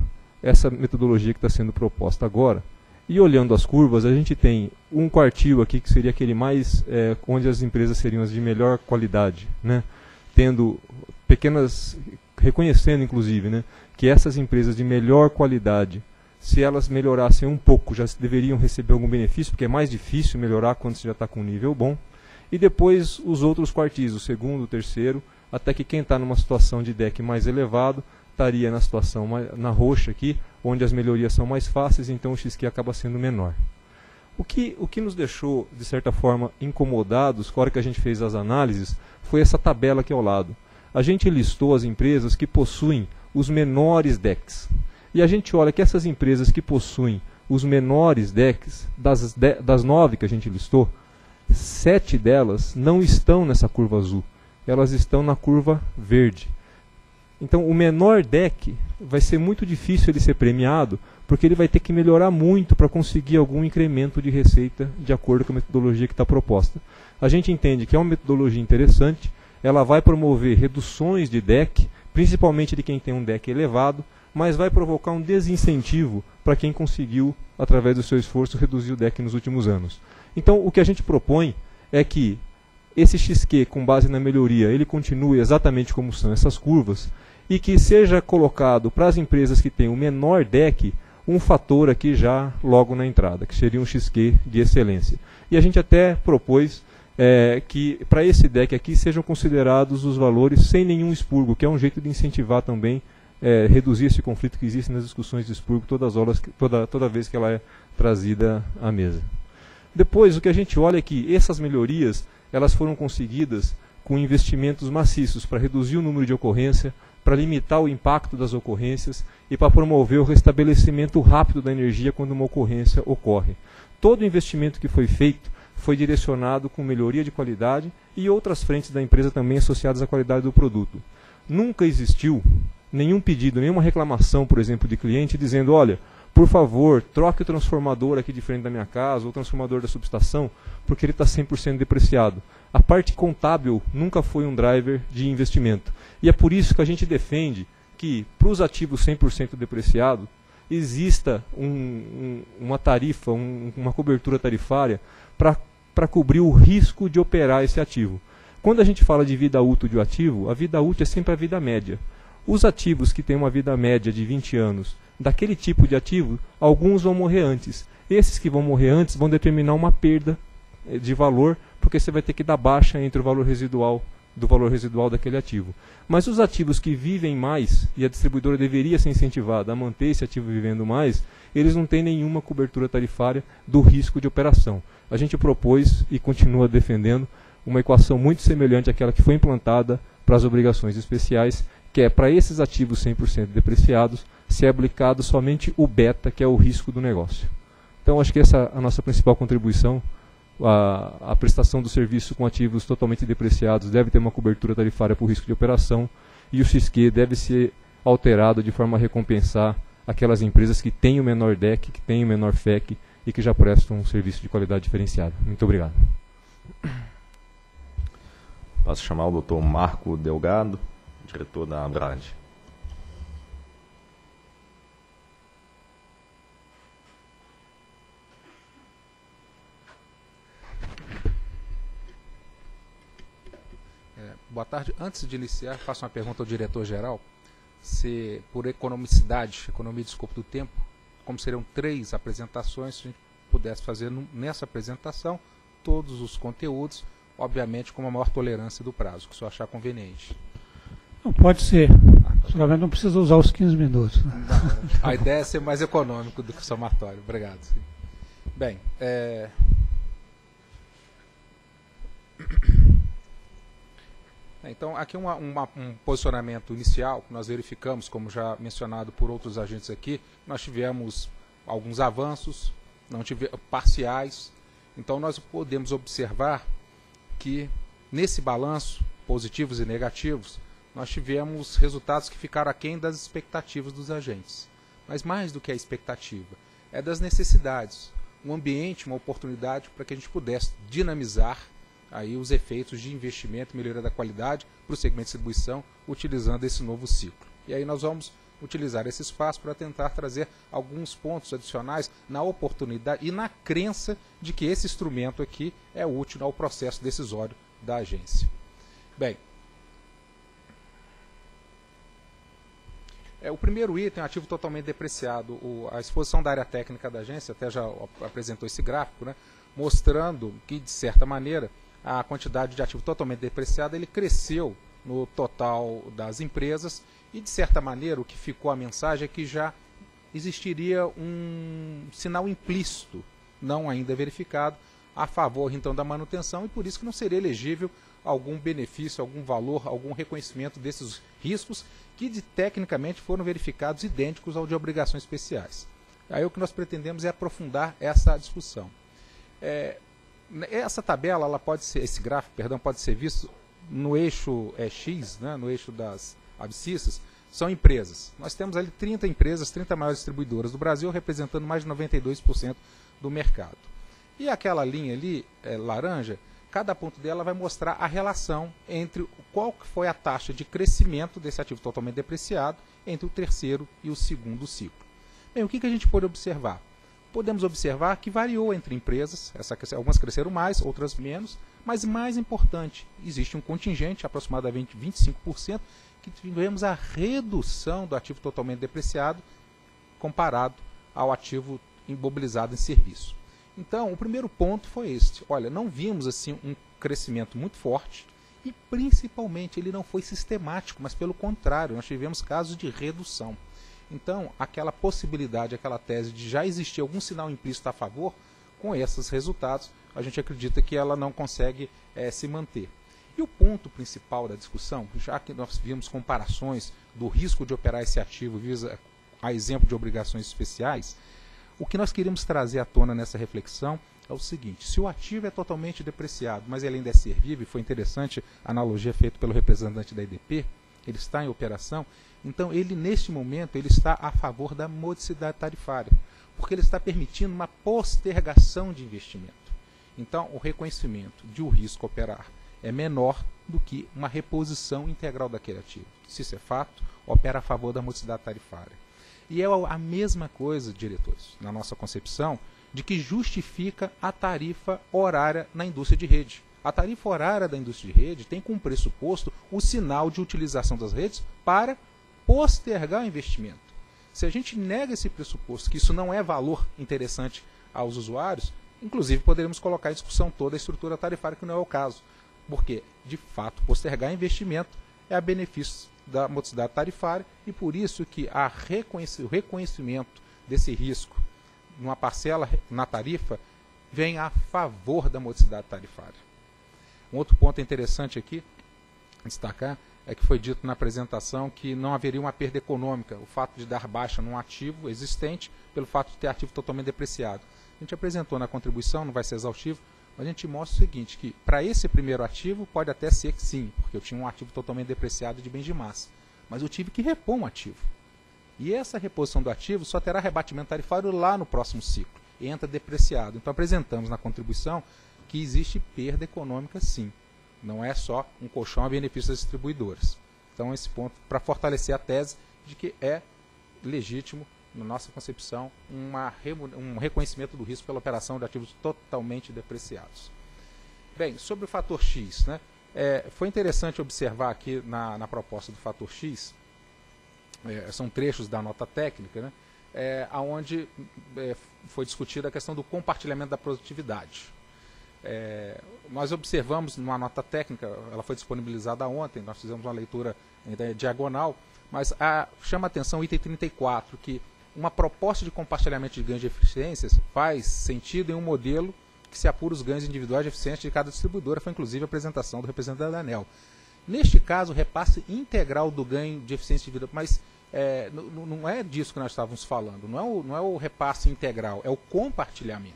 essa metodologia que está sendo proposta agora e olhando as curvas, a gente tem um quartil aqui que seria aquele mais é, onde as empresas seriam as de melhor qualidade, né? tendo pequenas, reconhecendo inclusive, né, que essas empresas de melhor qualidade se elas melhorassem um pouco, já deveriam receber algum benefício, porque é mais difícil melhorar quando você já está com um nível bom. E depois os outros quartis, o segundo, o terceiro, até que quem está numa situação de deck mais elevado estaria na situação na roxa aqui, onde as melhorias são mais fáceis, então o XQ acaba sendo menor. O que, o que nos deixou, de certa forma, incomodados, na hora que a gente fez as análises, foi essa tabela aqui ao lado. A gente listou as empresas que possuem os menores decks. E a gente olha que essas empresas que possuem os menores decks, das, de, das nove que a gente listou, sete delas não estão nessa curva azul, elas estão na curva verde. Então, o menor deck vai ser muito difícil ele ser premiado, porque ele vai ter que melhorar muito para conseguir algum incremento de receita de acordo com a metodologia que está proposta. A gente entende que é uma metodologia interessante, ela vai promover reduções de deck, principalmente de quem tem um deck elevado, mas vai provocar um desincentivo para quem conseguiu, através do seu esforço, reduzir o deck nos últimos anos. Então, o que a gente propõe é que esse XQ, com base na melhoria, ele continue exatamente como são essas curvas, e que seja colocado para as empresas que têm o menor deck um fator aqui já logo na entrada, que seria um XQ de excelência. E a gente até propôs é, que para esse deck aqui sejam considerados os valores sem nenhum expurgo, que é um jeito de incentivar também é, reduzir esse conflito que existe nas discussões de expurgo todas as horas, toda, toda vez que ela é trazida à mesa. Depois, o que a gente olha é que essas melhorias elas foram conseguidas com investimentos maciços para reduzir o número de ocorrência, para limitar o impacto das ocorrências e para promover o restabelecimento rápido da energia quando uma ocorrência ocorre. Todo o investimento que foi feito foi direcionado com melhoria de qualidade e outras frentes da empresa também associadas à qualidade do produto. Nunca existiu nenhum pedido, nenhuma reclamação, por exemplo, de cliente dizendo: olha, por favor, troque o transformador aqui de frente da minha casa, ou o transformador da subestação, porque ele está 100% depreciado. A parte contábil nunca foi um driver de investimento. E é por isso que a gente defende que, para os ativos 100% depreciados, exista um, um, uma tarifa, um, uma cobertura tarifária para cobrir o risco de operar esse ativo. Quando a gente fala de vida útil de um ativo, a vida útil é sempre a vida média. Os ativos que têm uma vida média de 20 anos, daquele tipo de ativo, alguns vão morrer antes. Esses que vão morrer antes vão determinar uma perda eh, de valor, porque você vai ter que dar baixa entre o valor residual do valor residual daquele ativo. Mas os ativos que vivem mais, e a distribuidora deveria ser incentivada a manter esse ativo vivendo mais, eles não têm nenhuma cobertura tarifária do risco de operação. A gente propôs e continua defendendo uma equação muito semelhante àquela que foi implantada para as obrigações especiais, que é para esses ativos 100% depreciados, ser aplicado somente o beta, que é o risco do negócio. Então, acho que essa é a nossa principal contribuição. A, a, prestação do serviço com ativos totalmente depreciados deve ter uma cobertura tarifária por risco de operação e o XQ deve ser alterado de forma a recompensar aquelas empresas que têm o menor DEC, que têm o menor FEC e que já prestam um serviço de qualidade diferenciada. Muito obrigado. Posso chamar o doutor Marco Delgado diretor da Abrad. É, boa tarde. Antes de iniciar, faço uma pergunta ao diretor-geral. Se, por economicidade, economia de escopo do tempo, como seriam três apresentações, se a gente pudesse fazer nessa apresentação todos os conteúdos, obviamente com uma maior tolerância do prazo, que o senhor achar conveniente. Não, pode ser. Solamente não precisa usar os 15 minutos. Né? a ideia é ser mais econômico do que o somatório. Obrigado. Bem, é... Então, aqui uma, uma, um posicionamento inicial que nós verificamos, como já mencionado por outros agentes aqui, nós tivemos alguns avanços, não tivemos parciais. Então, nós podemos observar que nesse balanço, positivos e negativos, nós tivemos resultados que ficaram aquém das expectativas dos agentes. Mas mais do que a expectativa, é das necessidades. Um ambiente, uma oportunidade para que a gente pudesse dinamizar aí os efeitos de investimento, melhoria da qualidade para o segmento de distribuição, utilizando esse novo ciclo. E aí nós vamos utilizar esse espaço para tentar trazer alguns pontos adicionais na oportunidade e na crença de que esse instrumento aqui é útil ao processo decisório da agência. Bem, É, o primeiro item, ativo totalmente depreciado, o, a exposição da área técnica da agência, até já apresentou esse gráfico, né, mostrando que, de certa maneira, a quantidade de ativo totalmente depreciado ele cresceu no total das empresas e, de certa maneira, o que ficou a mensagem é que já existiria um sinal implícito, não ainda verificado, a favor então da manutenção e por isso que não seria elegível algum benefício, algum valor, algum reconhecimento desses riscos que de, tecnicamente foram verificados idênticos ao de obrigações especiais. Aí o que nós pretendemos é aprofundar essa discussão. É, essa tabela, ela pode ser, esse gráfico, perdão, pode ser visto no eixo é, X, né, no eixo das abscissas, são empresas. Nós temos ali 30 empresas, 30 maiores distribuidoras do Brasil, representando mais de 92% do mercado. E aquela linha ali, é, laranja, cada ponto dela vai mostrar a relação entre qual foi a taxa de crescimento desse ativo totalmente depreciado entre o terceiro e o segundo ciclo. Bem, o que, que a gente pode observar? Podemos observar que variou entre empresas, essa, algumas cresceram mais, outras menos, mas mais importante, existe um contingente, aproximadamente 25%, que tivemos a redução do ativo totalmente depreciado comparado ao ativo imobilizado em serviço. Então, o primeiro ponto foi este. Olha, não vimos assim um crescimento muito forte e principalmente ele não foi sistemático, mas pelo contrário, nós tivemos casos de redução. Então, aquela possibilidade, aquela tese de já existir algum sinal implícito a favor, com esses resultados, a gente acredita que ela não consegue é, se manter. E o ponto principal da discussão, já que nós vimos comparações do risco de operar esse ativo visa a exemplo de obrigações especiais, o que nós queremos trazer à tona nessa reflexão é o seguinte: se o ativo é totalmente depreciado, mas ele ainda é servível, foi interessante a analogia feita pelo representante da IDP, ele está em operação, então ele neste momento ele está a favor da modicidade tarifária, porque ele está permitindo uma postergação de investimento. Então o reconhecimento de o risco operar é menor do que uma reposição integral daquele ativo. Se isso é fato, opera a favor da modicidade tarifária. E é a mesma coisa, diretores, na nossa concepção, de que justifica a tarifa horária na indústria de rede. A tarifa horária da indústria de rede tem como pressuposto o sinal de utilização das redes para postergar o investimento. Se a gente nega esse pressuposto, que isso não é valor interessante aos usuários, inclusive poderíamos colocar em discussão toda a estrutura tarifária, que não é o caso. Porque, de fato, postergar investimento é a benefício da modicidade tarifária e por isso que a reconhec o reconhecimento desse risco numa parcela na tarifa vem a favor da modicidade tarifária. Um outro ponto interessante aqui, destacar, é que foi dito na apresentação que não haveria uma perda econômica, o fato de dar baixa num ativo existente, pelo fato de ter ativo totalmente depreciado. A gente apresentou na contribuição, não vai ser exaustivo, mas a gente mostra o seguinte, que para esse primeiro ativo pode até ser que sim, porque eu tinha um ativo totalmente depreciado de bens de massa. Mas eu tive que repor um ativo. E essa reposição do ativo só terá rebatimento tarifário lá no próximo ciclo. Entra depreciado. Então apresentamos na contribuição que existe perda econômica sim. Não é só um colchão a benefício das distribuidoras. Então esse ponto para fortalecer a tese de que é legítimo na nossa concepção, uma, um reconhecimento do risco pela operação de ativos totalmente depreciados. Bem, sobre o fator X, né, é, foi interessante observar aqui na, na proposta do fator X, é, são trechos da nota técnica, né, é, onde é, foi discutida a questão do compartilhamento da produtividade. É, nós observamos numa nota técnica, ela foi disponibilizada ontem, nós fizemos uma leitura diagonal, mas a, chama atenção o item 34, que uma proposta de compartilhamento de ganhos de eficiências faz sentido em um modelo que se apura os ganhos individuais de eficiência de cada distribuidora. Foi inclusive a apresentação do representante da ANEL. Neste caso, o repasse integral do ganho de eficiência individual, mas é, não é disso que nós estávamos falando, não é, o, não é o repasse integral, é o compartilhamento.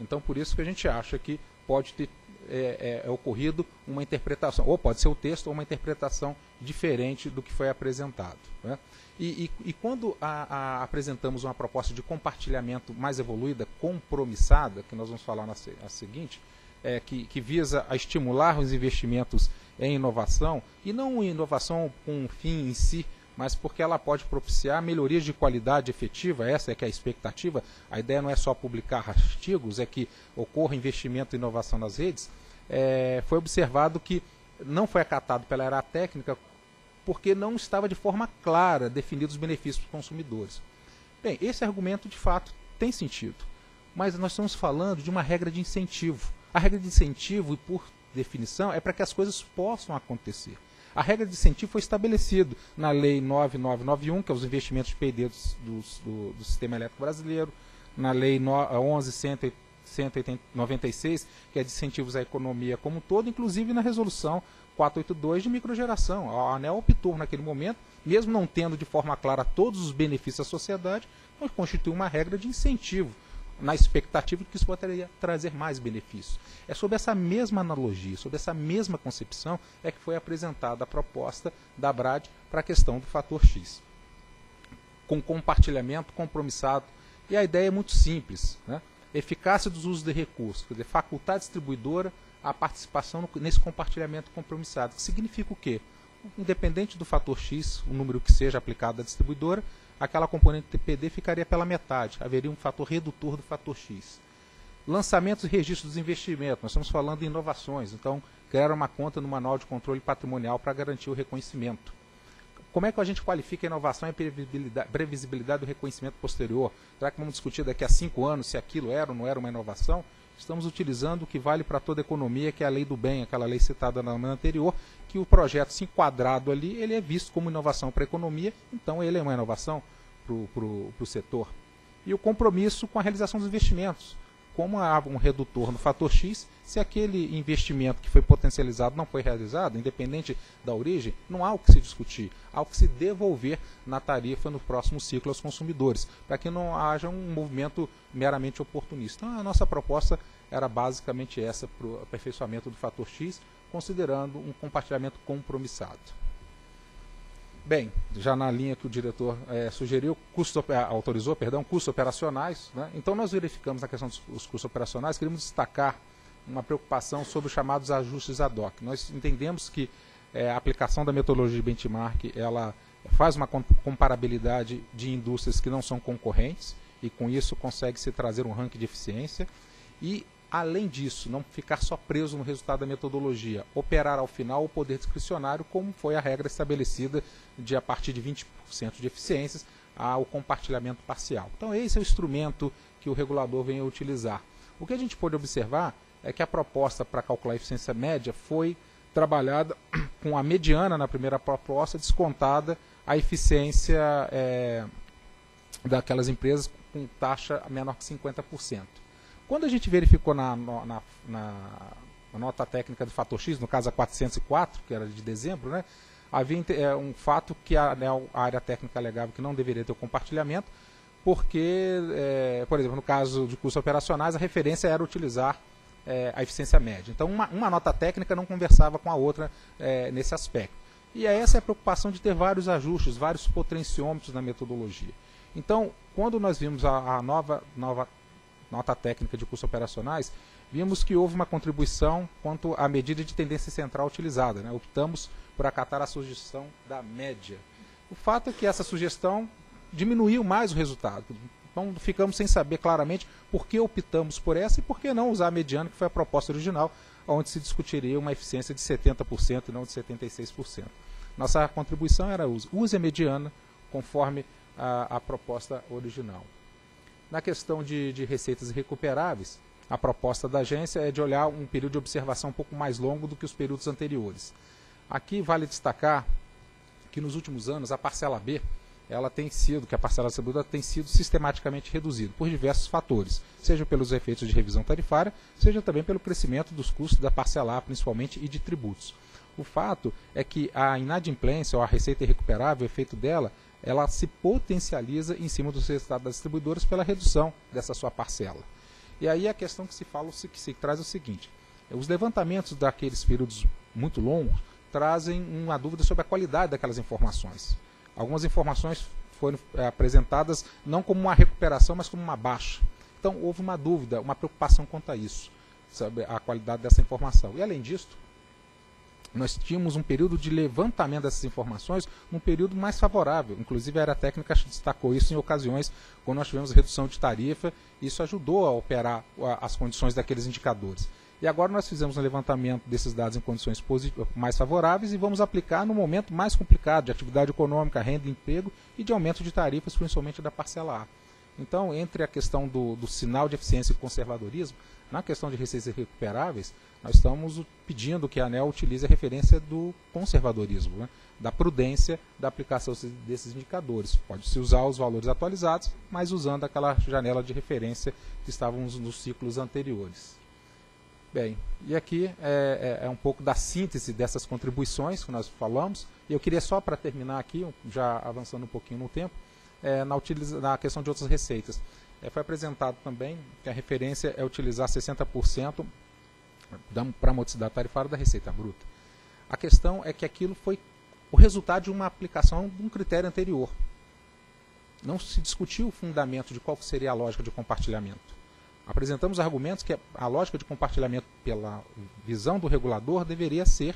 Então, por isso que a gente acha que pode ter é, é, é, ocorrido uma interpretação, ou pode ser o texto ou uma interpretação diferente do que foi apresentado. Né? E, e, e, quando a, a, apresentamos uma proposta de compartilhamento mais evoluída, compromissada, que nós vamos falar na a seguinte, é, que, que, visa a estimular os investimentos em inovação, e não inovação com um fim em si, mas porque ela pode propiciar melhorias de qualidade efetiva, essa é que é a expectativa. A ideia não é só publicar artigos, é que ocorra investimento e inovação nas redes. É, foi observado que não foi acatado pela era técnica porque não estava de forma clara definidos os benefícios para os consumidores. Bem, esse argumento de fato tem sentido, mas nós estamos falando de uma regra de incentivo. A regra de incentivo, por definição, é para que as coisas possam acontecer. A regra de incentivo foi estabelecida na Lei 9991, que é os investimentos de PD do, do, do Sistema Elétrico Brasileiro, na Lei 11.196, que é de incentivos à economia como um todo, inclusive na Resolução 482 de microgeração. A ANEL optou naquele momento, mesmo não tendo de forma clara todos os benefícios à sociedade, mas constitui uma regra de incentivo na expectativa de que isso poderia trazer mais benefícios. É sobre essa mesma analogia, sobre essa mesma concepção, é que foi apresentada a proposta da BRAD para a questão do fator X. Com compartilhamento compromissado. E a ideia é muito simples. Né? Eficácia dos usos de recursos, quer dizer, facultar distribuidora a participação nesse compartilhamento compromissado. Que significa o quê? Independente do fator X, o número que seja aplicado à distribuidora, aquela componente TPD ficaria pela metade, haveria um fator redutor do fator X. Lançamentos e registros dos investimentos, nós estamos falando de inovações, então criar uma conta no manual de controle patrimonial para garantir o reconhecimento. Como é que a gente qualifica a inovação e a previsibilidade, do reconhecimento posterior? Será que vamos discutir daqui a cinco anos se aquilo era ou não era uma inovação? Estamos utilizando o que vale para toda economia, que é a lei do bem, aquela lei citada na anterior, que o projeto se enquadrado ali, ele é visto como inovação para a economia, então ele é uma inovação para o setor. E o compromisso com a realização dos investimentos. Como há um redutor no fator X, se aquele investimento que foi potencializado não foi realizado, independente da origem, não há o que se discutir, há o que se devolver na tarifa no próximo ciclo aos consumidores, para que não haja um movimento meramente oportunista. Então, a nossa proposta era basicamente essa para o aperfeiçoamento do fator X, considerando um compartilhamento compromissado. Bem, já na linha que o diretor é, sugeriu, custo, autorizou, perdão, custos operacionais. Né? Então nós verificamos na questão dos custos operacionais, queremos destacar uma preocupação sobre os chamados ajustes ad hoc. Nós entendemos que é, a aplicação da metodologia de benchmark ela faz uma comparabilidade de indústrias que não são concorrentes e com isso consegue se trazer um ranking de eficiência e além disso, não ficar só preso no resultado da metodologia, operar ao final o poder discricionário, como foi a regra estabelecida de a partir de 20% de eficiências ao compartilhamento parcial. Então, esse é o instrumento que o regulador vem a utilizar. O que a gente pode observar é que a proposta para calcular a eficiência média foi trabalhada com a mediana na primeira proposta, descontada a eficiência é, daquelas empresas com taxa menor que 50%. Quando a gente verificou na, na, na, na nota técnica do fator X, no caso a 404, que era de dezembro, né, havia é, um fato que a, né, a, área técnica alegava que não deveria ter o compartilhamento, porque, é, por exemplo, no caso de custos operacionais, a referência era utilizar é, a eficiência média. Então, uma, uma, nota técnica não conversava com a outra é, nesse aspecto. E essa é a preocupação de ter vários ajustes, vários potenciômetros na metodologia. Então, quando nós vimos a, a nova, nova nota técnica de custos operacionais, vimos que houve uma contribuição quanto à medida de tendência central utilizada. Né? Optamos por acatar a sugestão da média. O fato é que essa sugestão diminuiu mais o resultado. Então ficamos sem saber claramente por que optamos por essa e por que não usar a mediana, que foi a proposta original, onde se discutiria uma eficiência de 70% e não de 76%. Nossa contribuição era use, a mediana conforme a, a proposta original. Na questão de, de receitas recuperáveis, a proposta da agência é de olhar um período de observação um pouco mais longo do que os períodos anteriores. Aqui vale destacar que nos últimos anos a parcela B ela tem sido, que a parcela distribuída tem sido sistematicamente reduzida por diversos fatores, seja pelos efeitos de revisão tarifária, seja também pelo crescimento dos custos da parcela A, principalmente, e de tributos. O fato é que a inadimplência ou a receita irrecuperável, o efeito dela, ela se potencializa em cima dos resultados das distribuidoras pela redução dessa sua parcela. E aí a questão que se fala, que se traz é o seguinte: os levantamentos daqueles períodos muito longos trazem uma dúvida sobre a qualidade daquelas informações. Algumas informações foram é, apresentadas não como uma recuperação, mas como uma baixa. Então houve uma dúvida, uma preocupação quanto a isso, sobre a qualidade dessa informação. E além disso, nós tínhamos um período de levantamento dessas informações, um período mais favorável. Inclusive, a área técnica destacou isso em ocasiões quando nós tivemos redução de tarifa, isso ajudou a operar as condições daqueles indicadores. E agora nós fizemos um levantamento desses dados em condições mais favoráveis e vamos aplicar no momento mais complicado de atividade econômica, renda e emprego e de aumento de tarifas, principalmente da parcela A. Então, entre a questão do, do sinal de eficiência e conservadorismo, na questão de receitas recuperáveis, nós estamos pedindo que a ANEL utilize a referência do conservadorismo, né? da prudência da aplicação desses indicadores. Pode-se usar os valores atualizados, mas usando aquela janela de referência que estávamos nos ciclos anteriores. Bem, e aqui é, é, é um pouco da síntese dessas contribuições que nós falamos. E eu queria só para terminar aqui, já avançando um pouquinho no tempo, é, na, utiliza, na questão de outras receitas. É, foi apresentado também que a referência é utilizar 60% para a modicidade tarifária da receita bruta. A questão é que aquilo foi o resultado de uma aplicação de um critério anterior. Não se discutiu o fundamento de qual seria a lógica de compartilhamento. Apresentamos argumentos que a lógica de compartilhamento, pela visão do regulador, deveria ser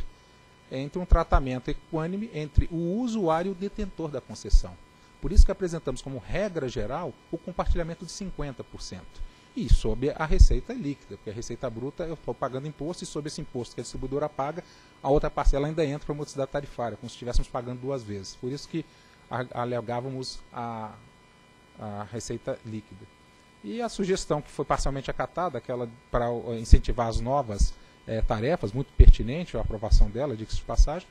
entre um tratamento equânime entre o usuário e o detentor da concessão. Por isso que apresentamos como regra geral o compartilhamento de 50%. E sob a receita líquida, porque a receita bruta eu estou pagando imposto e sob esse imposto que a distribuidora paga, a outra parcela ainda entra para a modicidade tarifária, como se estivéssemos pagando duas vezes. Por isso que alegávamos a, a receita líquida. E a sugestão que foi parcialmente acatada, aquela para incentivar as novas é, tarefas, muito pertinente a aprovação dela, diga-se de passagem,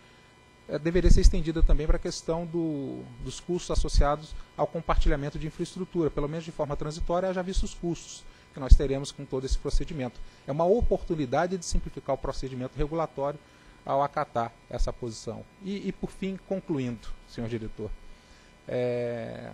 deveria ser estendida também para a questão do, dos custos associados ao compartilhamento de infraestrutura, pelo menos de forma transitória, já visto os custos que nós teremos com todo esse procedimento. É uma oportunidade de simplificar o procedimento regulatório ao acatar essa posição. E, e por fim, concluindo, senhor diretor, é,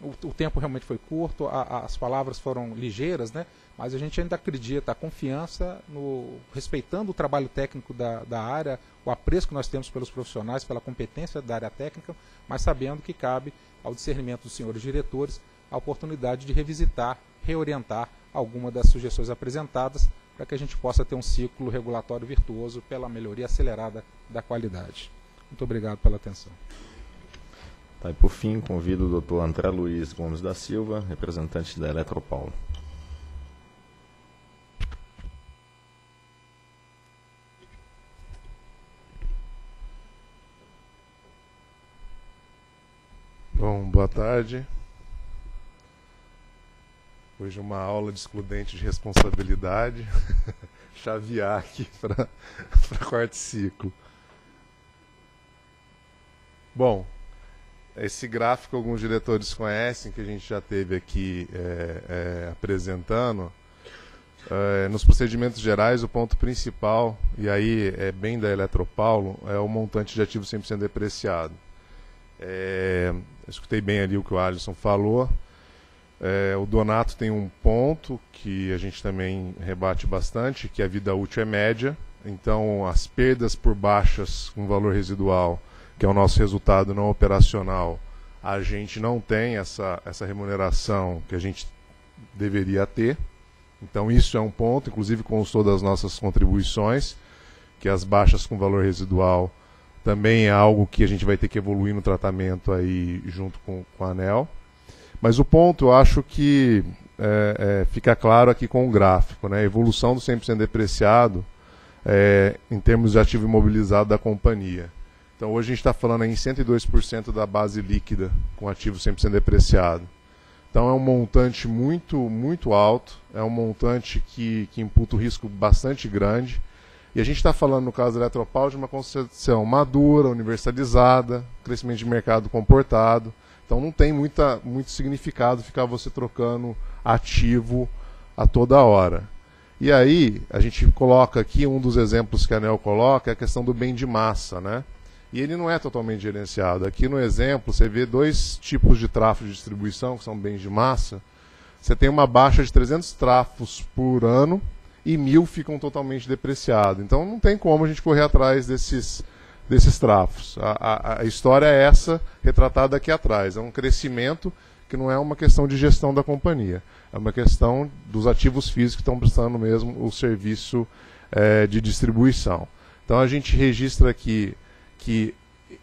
o, o, tempo realmente foi curto, a, a, as palavras foram ligeiras, né? mas a gente ainda acredita, a confiança, no, respeitando o trabalho técnico da, da área, o apreço que nós temos pelos profissionais, pela competência da área técnica, mas sabendo que cabe ao discernimento dos senhores diretores a oportunidade de revisitar, reorientar alguma das sugestões apresentadas para que a gente possa ter um ciclo regulatório virtuoso pela melhoria acelerada da qualidade. Muito obrigado pela atenção. Tá, e por fim, convido o Dr. André Luiz Gomes da Silva, representante da Eletropaulo. Bom, boa tarde. Hoje uma aula de excludente de responsabilidade. Chavear aqui para quarto ciclo. Bom, esse gráfico alguns diretores conhecem, que a gente já teve aqui é, é, apresentando. É, nos procedimentos gerais, o ponto principal, e aí é bem da Eletropaulo, é o montante de ativo 100% depreciado. É, escutei bem ali o que o Alisson falou. É, o Donato tem um ponto que a gente também rebate bastante, que a vida útil é média. Então, as perdas por baixas com valor residual que é o nosso resultado não operacional, a gente não tem essa, essa remuneração que a gente deveria ter. Então, isso é um ponto, inclusive constou das nossas contribuições, que as baixas com valor residual também é algo que a gente vai ter que evoluir no tratamento aí junto com, com a ANEL. Mas o ponto, eu acho que é, é, fica claro aqui com o gráfico, né? a evolução do 100% depreciado é, em termos de ativo imobilizado da companhia. Então hoje a gente está falando em 102% da base líquida com ativo 100% depreciado. Então é um montante muito, muito alto, é um montante que, que imputa um risco bastante grande. E a gente está falando, no caso da Eletropau, de uma concessão madura, universalizada, crescimento de mercado comportado. Então não tem muita, muito significado ficar você trocando ativo a toda hora. E aí, a gente coloca aqui, um dos exemplos que a ANEL coloca, é a questão do bem de massa, né? E ele não é totalmente gerenciado. Aqui no exemplo, você vê dois tipos de tráfego de distribuição, que são bens de massa. Você tem uma baixa de 300 trafos por ano e mil ficam totalmente depreciados. Então não tem como a gente correr atrás desses, desses trafos. A, a, a história é essa, retratada aqui atrás. É um crescimento que não é uma questão de gestão da companhia. É uma questão dos ativos físicos que estão prestando mesmo o serviço é, de distribuição. Então a gente registra aqui que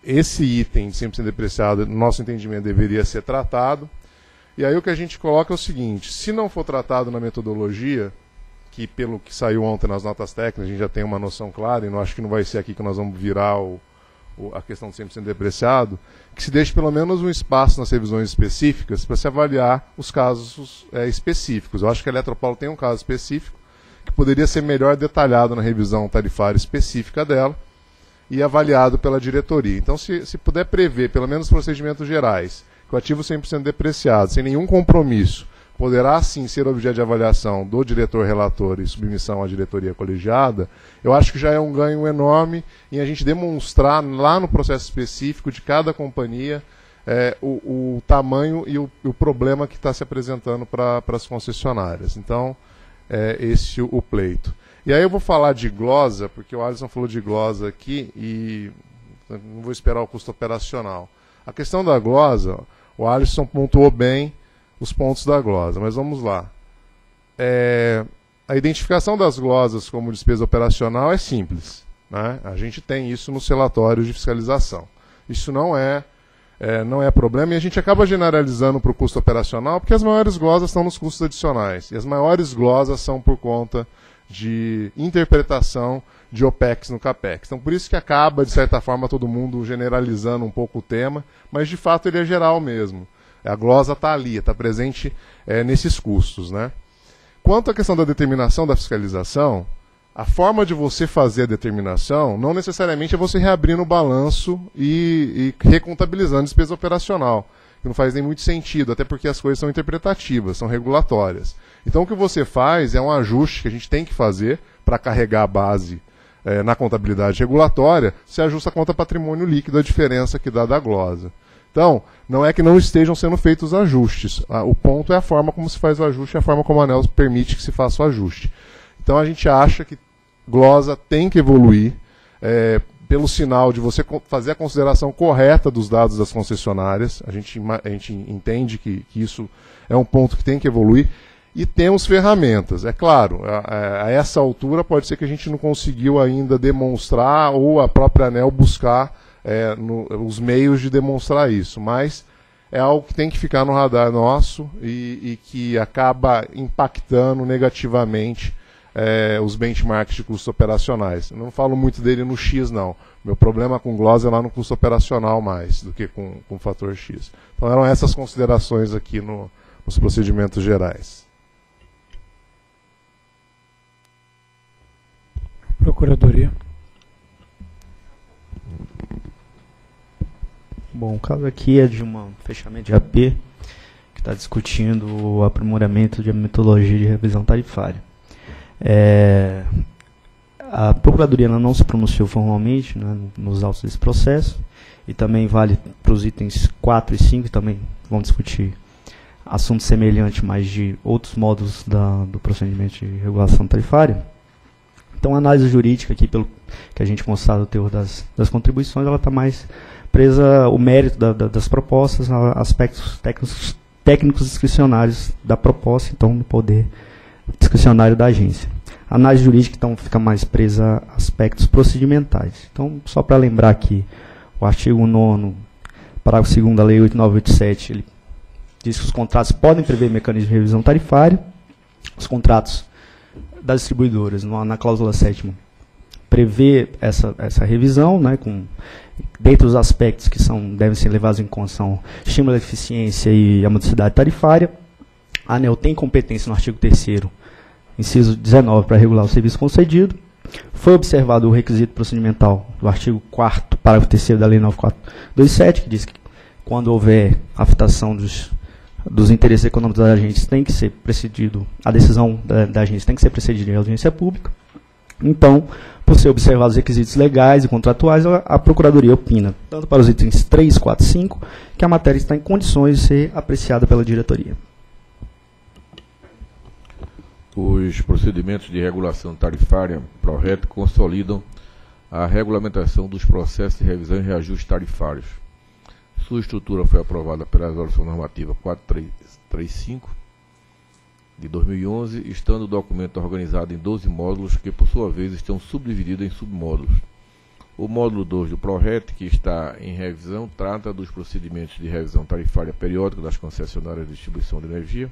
esse item de 100% depreciado, no nosso entendimento, deveria ser tratado. E aí o que a gente coloca é o seguinte: se não for tratado na metodologia, que pelo que saiu ontem nas notas técnicas, a gente já tem uma noção clara, e não acho que não vai ser aqui que nós vamos virar o, o, a questão do 100% depreciado, que se deixe pelo menos um espaço nas revisões específicas para se avaliar os casos é, específicos. Eu acho que a Eletropaulo tem um caso específico que poderia ser melhor detalhado na revisão tarifária específica dela e avaliado pela diretoria. Então, se, se puder prever, pelo menos procedimentos gerais, que o ativo 100% depreciado, sem nenhum compromisso, poderá sim ser objeto de avaliação do diretor relator e submissão à diretoria colegiada, eu acho que já é um ganho enorme em a gente demonstrar lá no processo específico de cada companhia é, o, o, tamanho e o, o problema que está se apresentando para as concessionárias. Então, é esse o, pleito. E aí eu vou falar de glosa, porque o Alisson falou de glosa aqui e não vou esperar o custo operacional. A questão da glosa, o Alisson pontuou bem os pontos da glosa, mas vamos lá. É, a identificação das glosas como despesa operacional é simples. Né? A gente tem isso nos relatórios de fiscalização. Isso não é, é não é problema e a gente acaba generalizando para o custo operacional porque as maiores glosas estão nos custos adicionais. E as maiores glosas são por conta de interpretação de OPEX no CAPEX. Então, por isso que acaba, de certa forma, todo mundo generalizando um pouco o tema, mas de fato ele é geral mesmo. A glosa está ali, está presente é, nesses custos. Né? Quanto à questão da determinação da fiscalização, a forma de você fazer a determinação não necessariamente é você reabrir no balanço e, e recontabilizando despesa operacional, que não faz nem muito sentido, até porque as coisas são interpretativas, são regulatórias. Então o que você faz é um ajuste que a gente tem que fazer para carregar a base é, na contabilidade regulatória, se ajusta a conta patrimônio líquido, a diferença que dá da glosa. Então, não é que não estejam sendo feitos ajustes. O ponto é a forma como se faz o ajuste a forma como a ANEL permite que se faça o ajuste. Então a gente acha que glosa tem que evoluir é, pelo sinal de você fazer a consideração correta dos dados das concessionárias. A gente, a gente entende que, que isso é um ponto que tem que evoluir. E temos ferramentas. É claro, a, a, essa altura pode ser que a gente não conseguiu ainda demonstrar ou a própria ANEL buscar é, no, os meios de demonstrar isso. Mas é algo que tem que ficar no radar nosso e, e que acaba impactando negativamente é, os benchmarks de custos operacionais. Eu não falo muito dele no X, não. Meu problema com Gloss é lá no custo operacional mais do que com, com o fator X. Então eram essas considerações aqui no, nos procedimentos gerais. Procuradoria. Bom, o caso aqui é de um fechamento de AP que está discutindo o aprimoramento de metodologia de revisão tarifária. É, a Procuradoria não se pronunciou formalmente né, nos autos desse processo, e também vale para os itens 4 e 5, também vão discutir assunto semelhante, mas de outros modos da, do procedimento de regulação tarifária. Então, a análise jurídica aqui, pelo que a gente constata do teor das, das contribuições, ela está mais presa o mérito da, da, das propostas, aspectos técnicos, técnicos discricionários da proposta, então, do poder discricionário da agência. A análise jurídica, então, fica mais presa a aspectos procedimentais. Então, só para lembrar aqui, o artigo 9 parágrafo 2 da Lei 8987, ele diz que os contratos podem prever mecanismo de revisão tarifária. Os contratos das distribuidoras, na cláusula 7 prevê essa, essa revisão, né, com, dentre os aspectos que são, devem ser levados em conta são estímulo à eficiência e a modicidade tarifária. A ANEL tem competência no artigo 3 inciso 19, para regular o serviço concedido. Foi observado o requisito procedimental do artigo 4 parágrafo 3 da Lei 9427, que diz que quando houver afetação dos, dos interesses econômicos das agentes, tem que ser precedido, a decisão da, da agência tem que ser precedida em audiência pública. Então, por ser observados os requisitos legais e contratuais, a, a Procuradoria opina, tanto para os itens 3, 4 e 5, que a matéria está em condições de ser apreciada pela diretoria. Os procedimentos de regulação tarifária ProRet consolidam a regulamentação dos processos de revisão e reajuste tarifários. Sua estrutura foi aprovada pela Resolução Normativa 435 de 2011, estando o documento organizado em 12 módulos que, por sua vez, estão subdivididos em submódulos. O módulo 2 do ProRet, que está em revisão, trata dos procedimentos de revisão tarifária periódica das concessionárias de distribuição de energia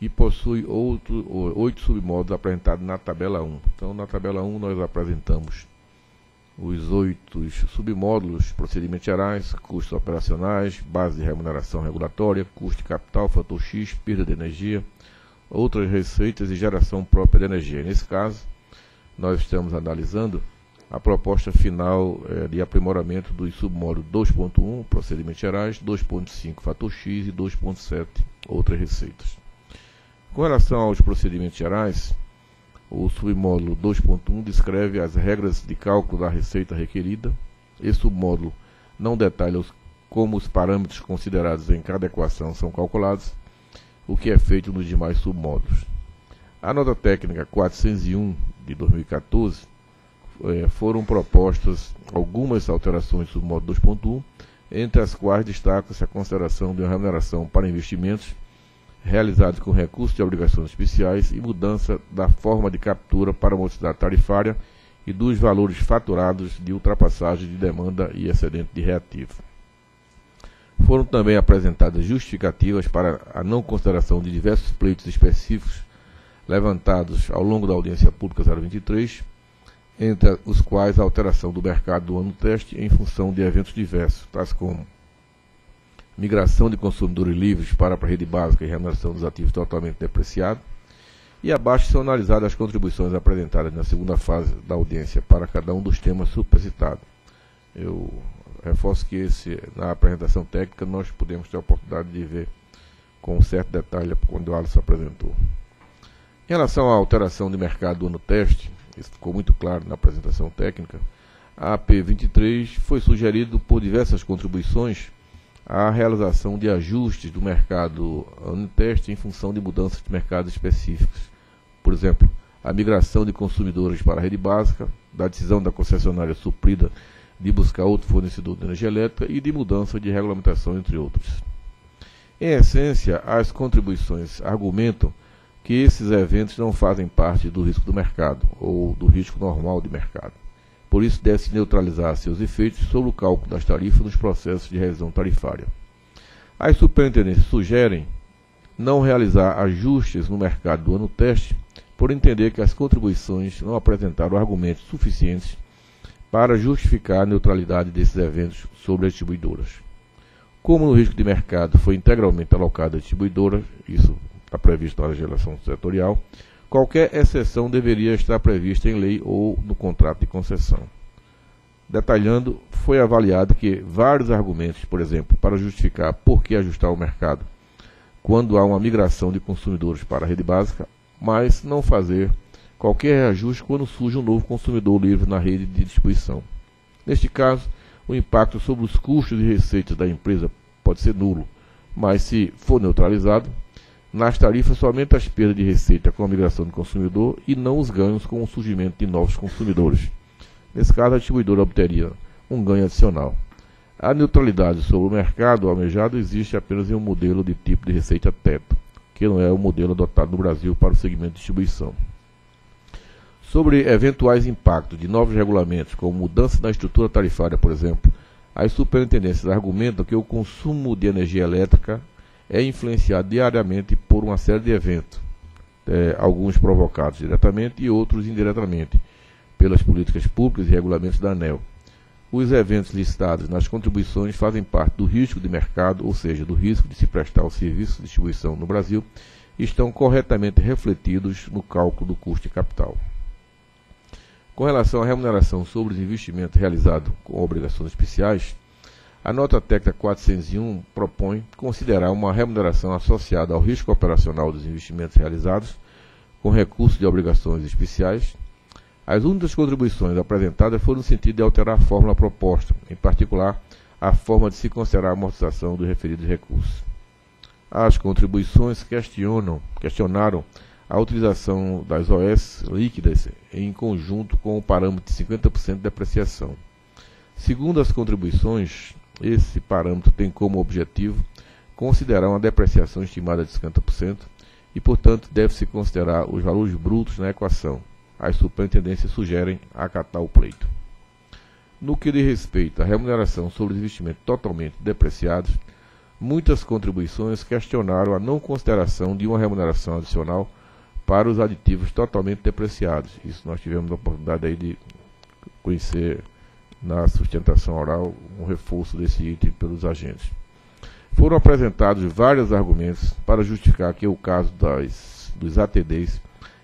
e possui outro, oito submódulos apresentados na tabela 1. Então, na tabela 1, nós apresentamos os oito submódulos, procedimentos gerais, custos operacionais, base de remuneração regulatória, custo de capital, fator X, perda de energia, outras receitas e geração própria de energia. Nesse caso, nós estamos analisando a proposta final é, de aprimoramento dos submódulos 2.1, procedimentos gerais, 2.5, fator X e 2.7, outras receitas. Com relação aos procedimentos gerais, o submódulo 2.1 descreve as regras de cálculo da receita requerida. Esse submódulo não detalha os como os parâmetros considerados em cada equação são calculados, o que é feito nos demais submódulos. A nota técnica 401 de 2014 eh, foram propostas algumas alterações do submódulo 2.1, entre as quais destaca-se a consideração de uma remuneração para investimentos realizados com recursos de obrigações especiais e mudança da forma de captura para a modicidade tarifária e dos valores faturados de ultrapassagem de demanda e excedente de reativo. Foram também apresentadas justificativas para a não consideração de diversos pleitos específicos levantados ao longo da audiência pública 023, entre os quais a alteração do mercado do ano teste em função de eventos diversos, tais como migração de consumidores livres para a rede básica e remuneração dos ativos totalmente depreciados, e abaixo são analisadas as contribuições apresentadas na segunda fase da audiência para cada um dos temas supercitados. Eu reforço que esse, na apresentação técnica nós podemos ter a oportunidade de ver com um certo detalhe quando o Alisson apresentou. Em relação à alteração de mercado do ano teste, isso ficou muito claro na apresentação técnica, a AP23 foi sugerido por diversas contribuições a realização de ajustes do mercado teste em função de mudanças de mercado específicos. Por exemplo, a migração de consumidores para a rede básica, da decisão da concessionária suprida de buscar outro fornecedor de energia elétrica e de mudança de regulamentação, entre outros. Em essência, as contribuições argumentam que esses eventos não fazem parte do risco do mercado ou do risco normal de mercado. Por isso, deve-se neutralizar seus efeitos sobre o cálculo das tarifas nos processos de revisão tarifária. As superintendências sugerem não realizar ajustes no mercado do ano teste, por entender que as contribuições não apresentaram argumentos suficientes para justificar a neutralidade desses eventos sobre as distribuidoras. Como no risco de mercado foi integralmente alocado à distribuidora, isso está previsto na legislação setorial, Qualquer exceção deveria estar prevista em lei ou no contrato de concessão. Detalhando, foi avaliado que vários argumentos, por exemplo, para justificar por que ajustar o mercado quando há uma migração de consumidores para a rede básica, mas não fazer qualquer reajuste quando surge um novo consumidor livre na rede de distribuição. Neste caso, o impacto sobre os custos e receitas da empresa pode ser nulo, mas se for neutralizado, nas tarifas somente as perdas de receita com a migração do consumidor e não os ganhos com o surgimento de novos consumidores. Nesse caso, a distribuidora obteria um ganho adicional. A neutralidade sobre o mercado almejado existe apenas em um modelo de tipo de receita teto, que não é o modelo adotado no Brasil para o segmento de distribuição. Sobre eventuais impactos de novos regulamentos, como mudança na estrutura tarifária, por exemplo, as superintendências argumentam que o consumo de energia elétrica é influenciado diariamente por uma série de eventos, é, alguns provocados diretamente e outros indiretamente, pelas políticas públicas e regulamentos da ANEL. Os eventos listados nas contribuições fazem parte do risco de mercado, ou seja, do risco de se prestar o serviço de distribuição no Brasil, e estão corretamente refletidos no cálculo do custo de capital. Com relação à remuneração sobre os investimentos realizados com obrigações especiais, a nota técnica 401 propõe considerar uma remuneração associada ao risco operacional dos investimentos realizados com recursos de obrigações especiais. As únicas contribuições apresentadas foram no sentido de alterar a fórmula proposta, em particular a forma de se considerar a amortização dos referidos recursos. As contribuições questionam, questionaram a utilização das OS líquidas em conjunto com o parâmetro de 50% de depreciação. Segundo as contribuições, esse parâmetro tem como objetivo considerar uma depreciação estimada de 50% e, portanto, deve-se considerar os valores brutos na equação. As superintendências sugerem acatar o pleito. No que diz respeito à remuneração sobre os investimentos totalmente depreciados, muitas contribuições questionaram a não consideração de uma remuneração adicional para os aditivos totalmente depreciados. Isso nós tivemos a oportunidade aí de conhecer na sustentação oral um reforço desse item pelos agentes. Foram apresentados vários argumentos para justificar que o caso das, dos ATDs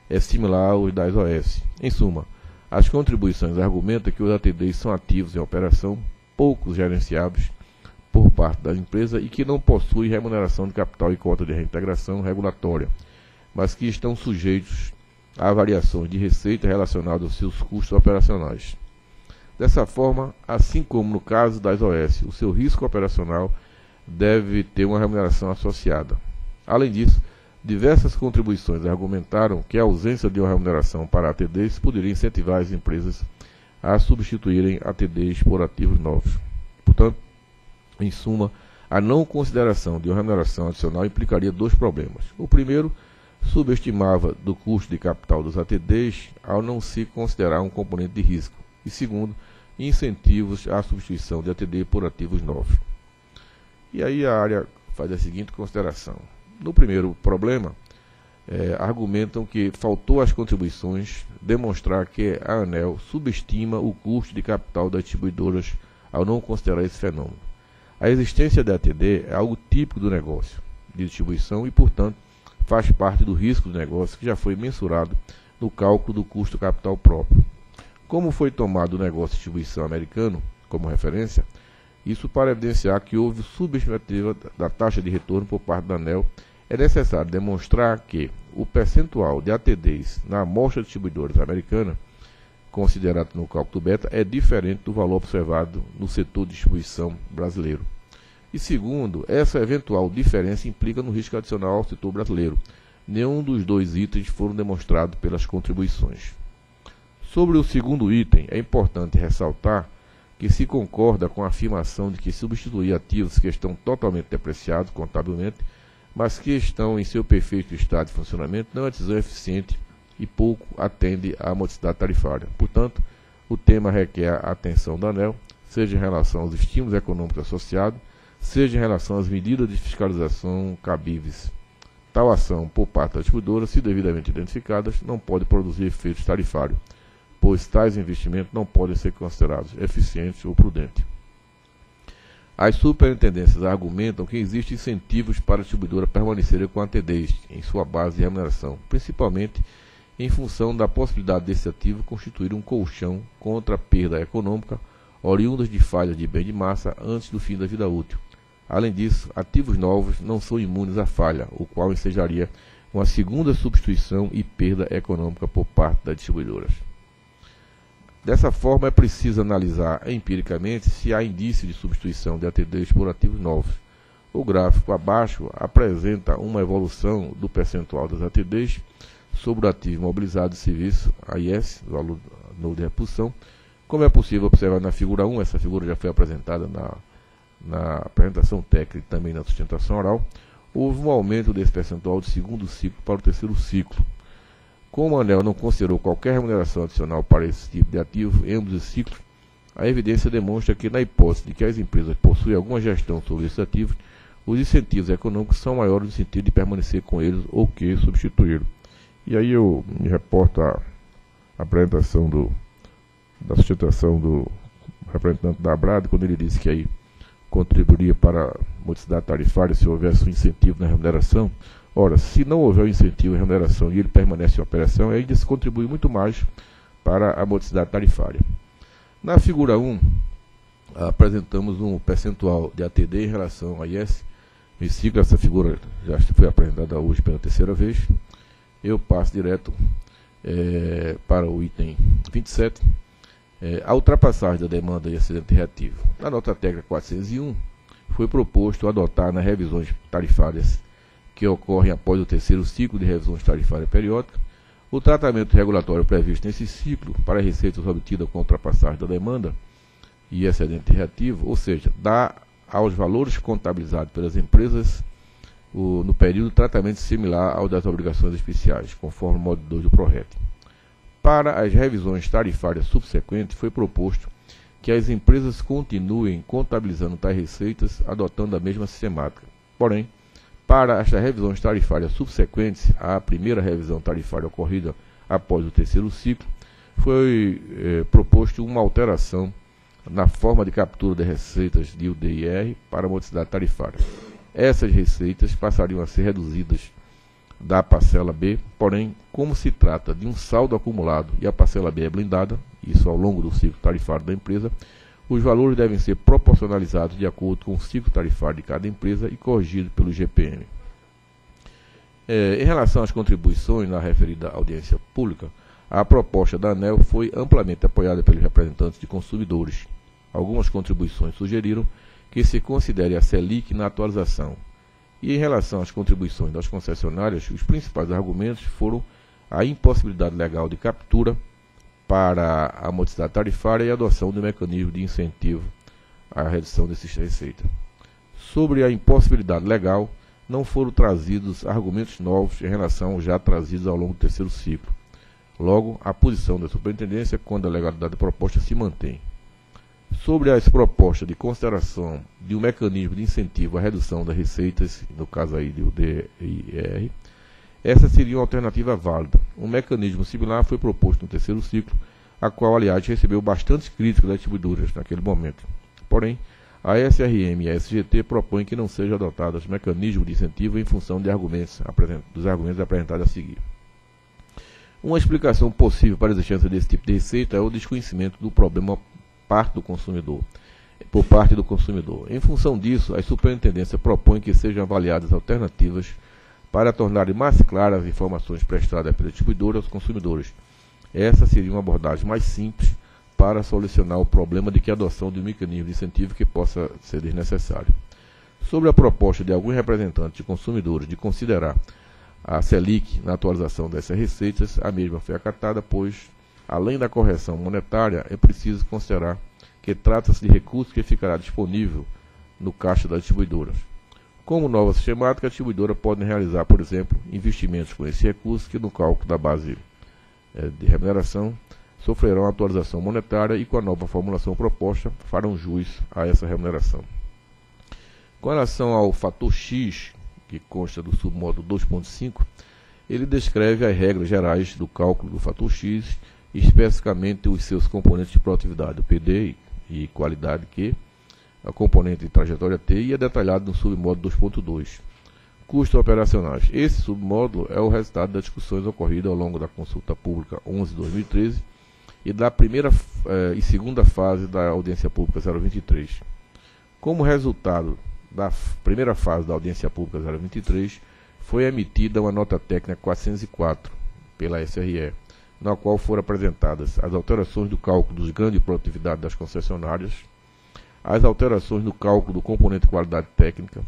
é similar aos das OS. Em suma, as contribuições argumentam que os ATDs são ativos em operação, poucos gerenciados por parte da empresa e que não possuem remuneração de capital e cota de reintegração regulatória, mas que estão sujeitos a variações de receita relacionadas aos seus custos operacionais. Dessa forma, assim como no caso das OS, o seu risco operacional deve ter uma remuneração associada. Além disso, diversas contribuições argumentaram que a ausência de uma remuneração para ATDs poderia incentivar as empresas a substituírem ATDs por ativos novos. Portanto, em suma, a não consideração de uma remuneração adicional implicaria dois problemas. O primeiro, subestimava do custo de capital dos ATDs ao não se considerar um componente de risco. E segundo, incentivos à substituição de ATD por ativos novos. E aí a área faz a seguinte consideração. No primeiro problema, é, argumentam que faltou às contribuições demonstrar que a ANEL subestima o custo de capital das distribuidoras ao não considerar esse fenômeno. A existência da ATD é algo típico do negócio de distribuição e, portanto, faz parte do risco do negócio que já foi mensurado no cálculo do custo capital próprio. Como foi tomado o negócio de distribuição americano como referência, isso para evidenciar que houve subestimativa da taxa de retorno por parte da ANEL, é necessário demonstrar que o percentual de ATDs na amostra de distribuidores americana, considerado no cálculo beta, é diferente do valor observado no setor de distribuição brasileiro. E segundo, essa eventual diferença implica no risco adicional ao setor brasileiro. Nenhum dos dois itens foram demonstrados pelas contribuições. Sobre o segundo item, é importante ressaltar que se concorda com a afirmação de que substituir ativos que estão totalmente depreciados contabilmente, mas que estão em seu perfeito estado de funcionamento, não é decisão eficiente e pouco atende à modicidade tarifária. Portanto, o tema requer a atenção da ANEL, seja em relação aos estímulos econômicos associados, seja em relação às medidas de fiscalização cabíveis. Tal ação por parte da distribuidora, se devidamente identificadas, não pode produzir efeitos tarifários, pois tais investimentos não podem ser considerados eficientes ou prudentes. As superintendências argumentam que existem incentivos para a distribuidora permanecer com a TDs em sua base de remuneração, principalmente em função da possibilidade desse ativo constituir um colchão contra a perda econômica oriundas de falhas de bem de massa antes do fim da vida útil. Além disso, ativos novos não são imunes à falha, o qual ensejaria uma segunda substituição e perda econômica por parte das distribuidoras. Dessa forma, é preciso analisar empiricamente se há indício de substituição de ATDs por ativos novos. O gráfico abaixo apresenta uma evolução do percentual das ATDs sobre o ativo mobilizado de serviço, AIS, valor novo de repulsão, como é possível observar na figura 1, essa figura já foi apresentada na na apresentação técnica e também na sustentação oral, houve um aumento desse percentual do segundo ciclo para o terceiro ciclo. Como a ANEL não considerou qualquer remuneração adicional para esse tipo de ativo em ambos os ciclos, a evidência demonstra que, na hipótese de que as empresas possuem alguma gestão sobre esses ativos, os incentivos econômicos são maiores no sentido de permanecer com eles ou que substituí-los. E aí eu me reporto à apresentação do, da sustentação do representante da Abrad, quando ele disse que aí contribuiria para a modicidade tarifária se houvesse um incentivo na remuneração. Ora, se não houver um incentivo na remuneração e ele permanece em operação, ainda se contribui muito mais para a modicidade tarifária. Na figura 1, apresentamos um percentual de ATD em relação a IS. Me siga, essa figura já foi apresentada hoje pela terceira vez. Eu passo direto é, para o item 27 é, a ultrapassagem da demanda de acidente reativo. Na nota técnica 401, foi proposto adotar nas revisões tarifárias que ocorrem após o terceiro ciclo de revisões tarifárias periódicas, o tratamento regulatório previsto nesse ciclo para receitas obtidas com ultrapassagem da demanda e excedente reativo, ou seja, dar aos valores contabilizados pelas empresas o, no período tratamento similar ao das obrigações especiais, conforme o modo 2 do PRORET. Para as revisões tarifárias subsequentes, foi proposto que as empresas continuem contabilizando tais receitas adotando a mesma sistemática. Porém, para estas revisões tarifárias subsequentes à primeira revisão tarifária ocorrida após o terceiro ciclo, foi eh, proposto uma alteração na forma de captura de receitas de UDIR para a modicidade tarifária. Essas receitas passariam a ser reduzidas da parcela B, porém, como se trata de um saldo acumulado e a parcela B é blindada, isso ao longo do ciclo tarifário da empresa, os valores devem ser proporcionalizados de acordo com o ciclo tarifário de cada empresa e corrigidos pelo GPM. É, em relação às contribuições na referida audiência pública, A proposta da ANEL foi amplamente apoiada pelos representantes de consumidores. Algumas contribuições sugeriram que se considere a Selic na atualização. E em relação às contribuições das concessionárias, os principais argumentos foram a impossibilidade legal de captura para a modicidade tarifária e a adoção um mecanismo de incentivo à redução desses receitas. Sobre a impossibilidade legal, não foram trazidos argumentos novos em relação aos já trazidos ao longo do terceiro ciclo. Logo, a posição da superintendência quando a legalidade da proposta se mantém. Sobre as propostas de consideração de um mecanismo de incentivo à redução das receitas, no caso aí do DIR, essa seria uma alternativa válida. Um mecanismo similar foi proposto no terceiro ciclo, a qual, aliás, recebeu bastantes críticas das distribuidoras naquele momento. Porém, a SRM e a SGT propõem que não sejam adotados mecanismos de incentivo em função de argumentos, dos argumentos apresentados a seguir. Uma explicação possível para a existência desse tipo de receita é o desconhecimento do problema parte do consumidor, por parte do consumidor. Em função disso, a superintendência propõe que sejam avaliadas alternativas para tornarem mais claras as informações prestadas pela distribuidora aos consumidores. Essa seria uma abordagem mais simples para solucionar o problema de que a adoção de um mecanismo de incentivo que possa ser desnecessário. Sobre a proposta de alguns representantes de consumidores de considerar a Selic na atualização dessas receitas, a mesma foi acatada, pois, além da correção monetária, é preciso considerar que trata-se de recurso que ficará disponível no caixa das distribuidoras. Como nova sistemática, a distribuidora pode realizar, por exemplo, investimentos com esse recurso que no cálculo da base é, de remuneração sofrerão atualização monetária e com a nova formulação proposta farão jus a essa remuneração. Com relação ao fator X, que consta do submódulo 2.5, ele descreve as regras gerais do cálculo do fator X, especificamente os seus componentes de produtividade, o PD e qualidade Q, a componente de trajetória T e é detalhado no submódulo 2.2. Custos operacionais. Esse submódulo é o resultado das discussões ocorridas ao longo da consulta pública 11-2013 e da primeira eh, e segunda fase da audiência pública 023. Como resultado da primeira fase da audiência pública 023, foi emitida uma nota técnica 404 pela SRE, na qual foram apresentadas as alterações do cálculo dos ganhos de produtividade das concessionárias, as alterações no cálculo do componente de qualidade técnica,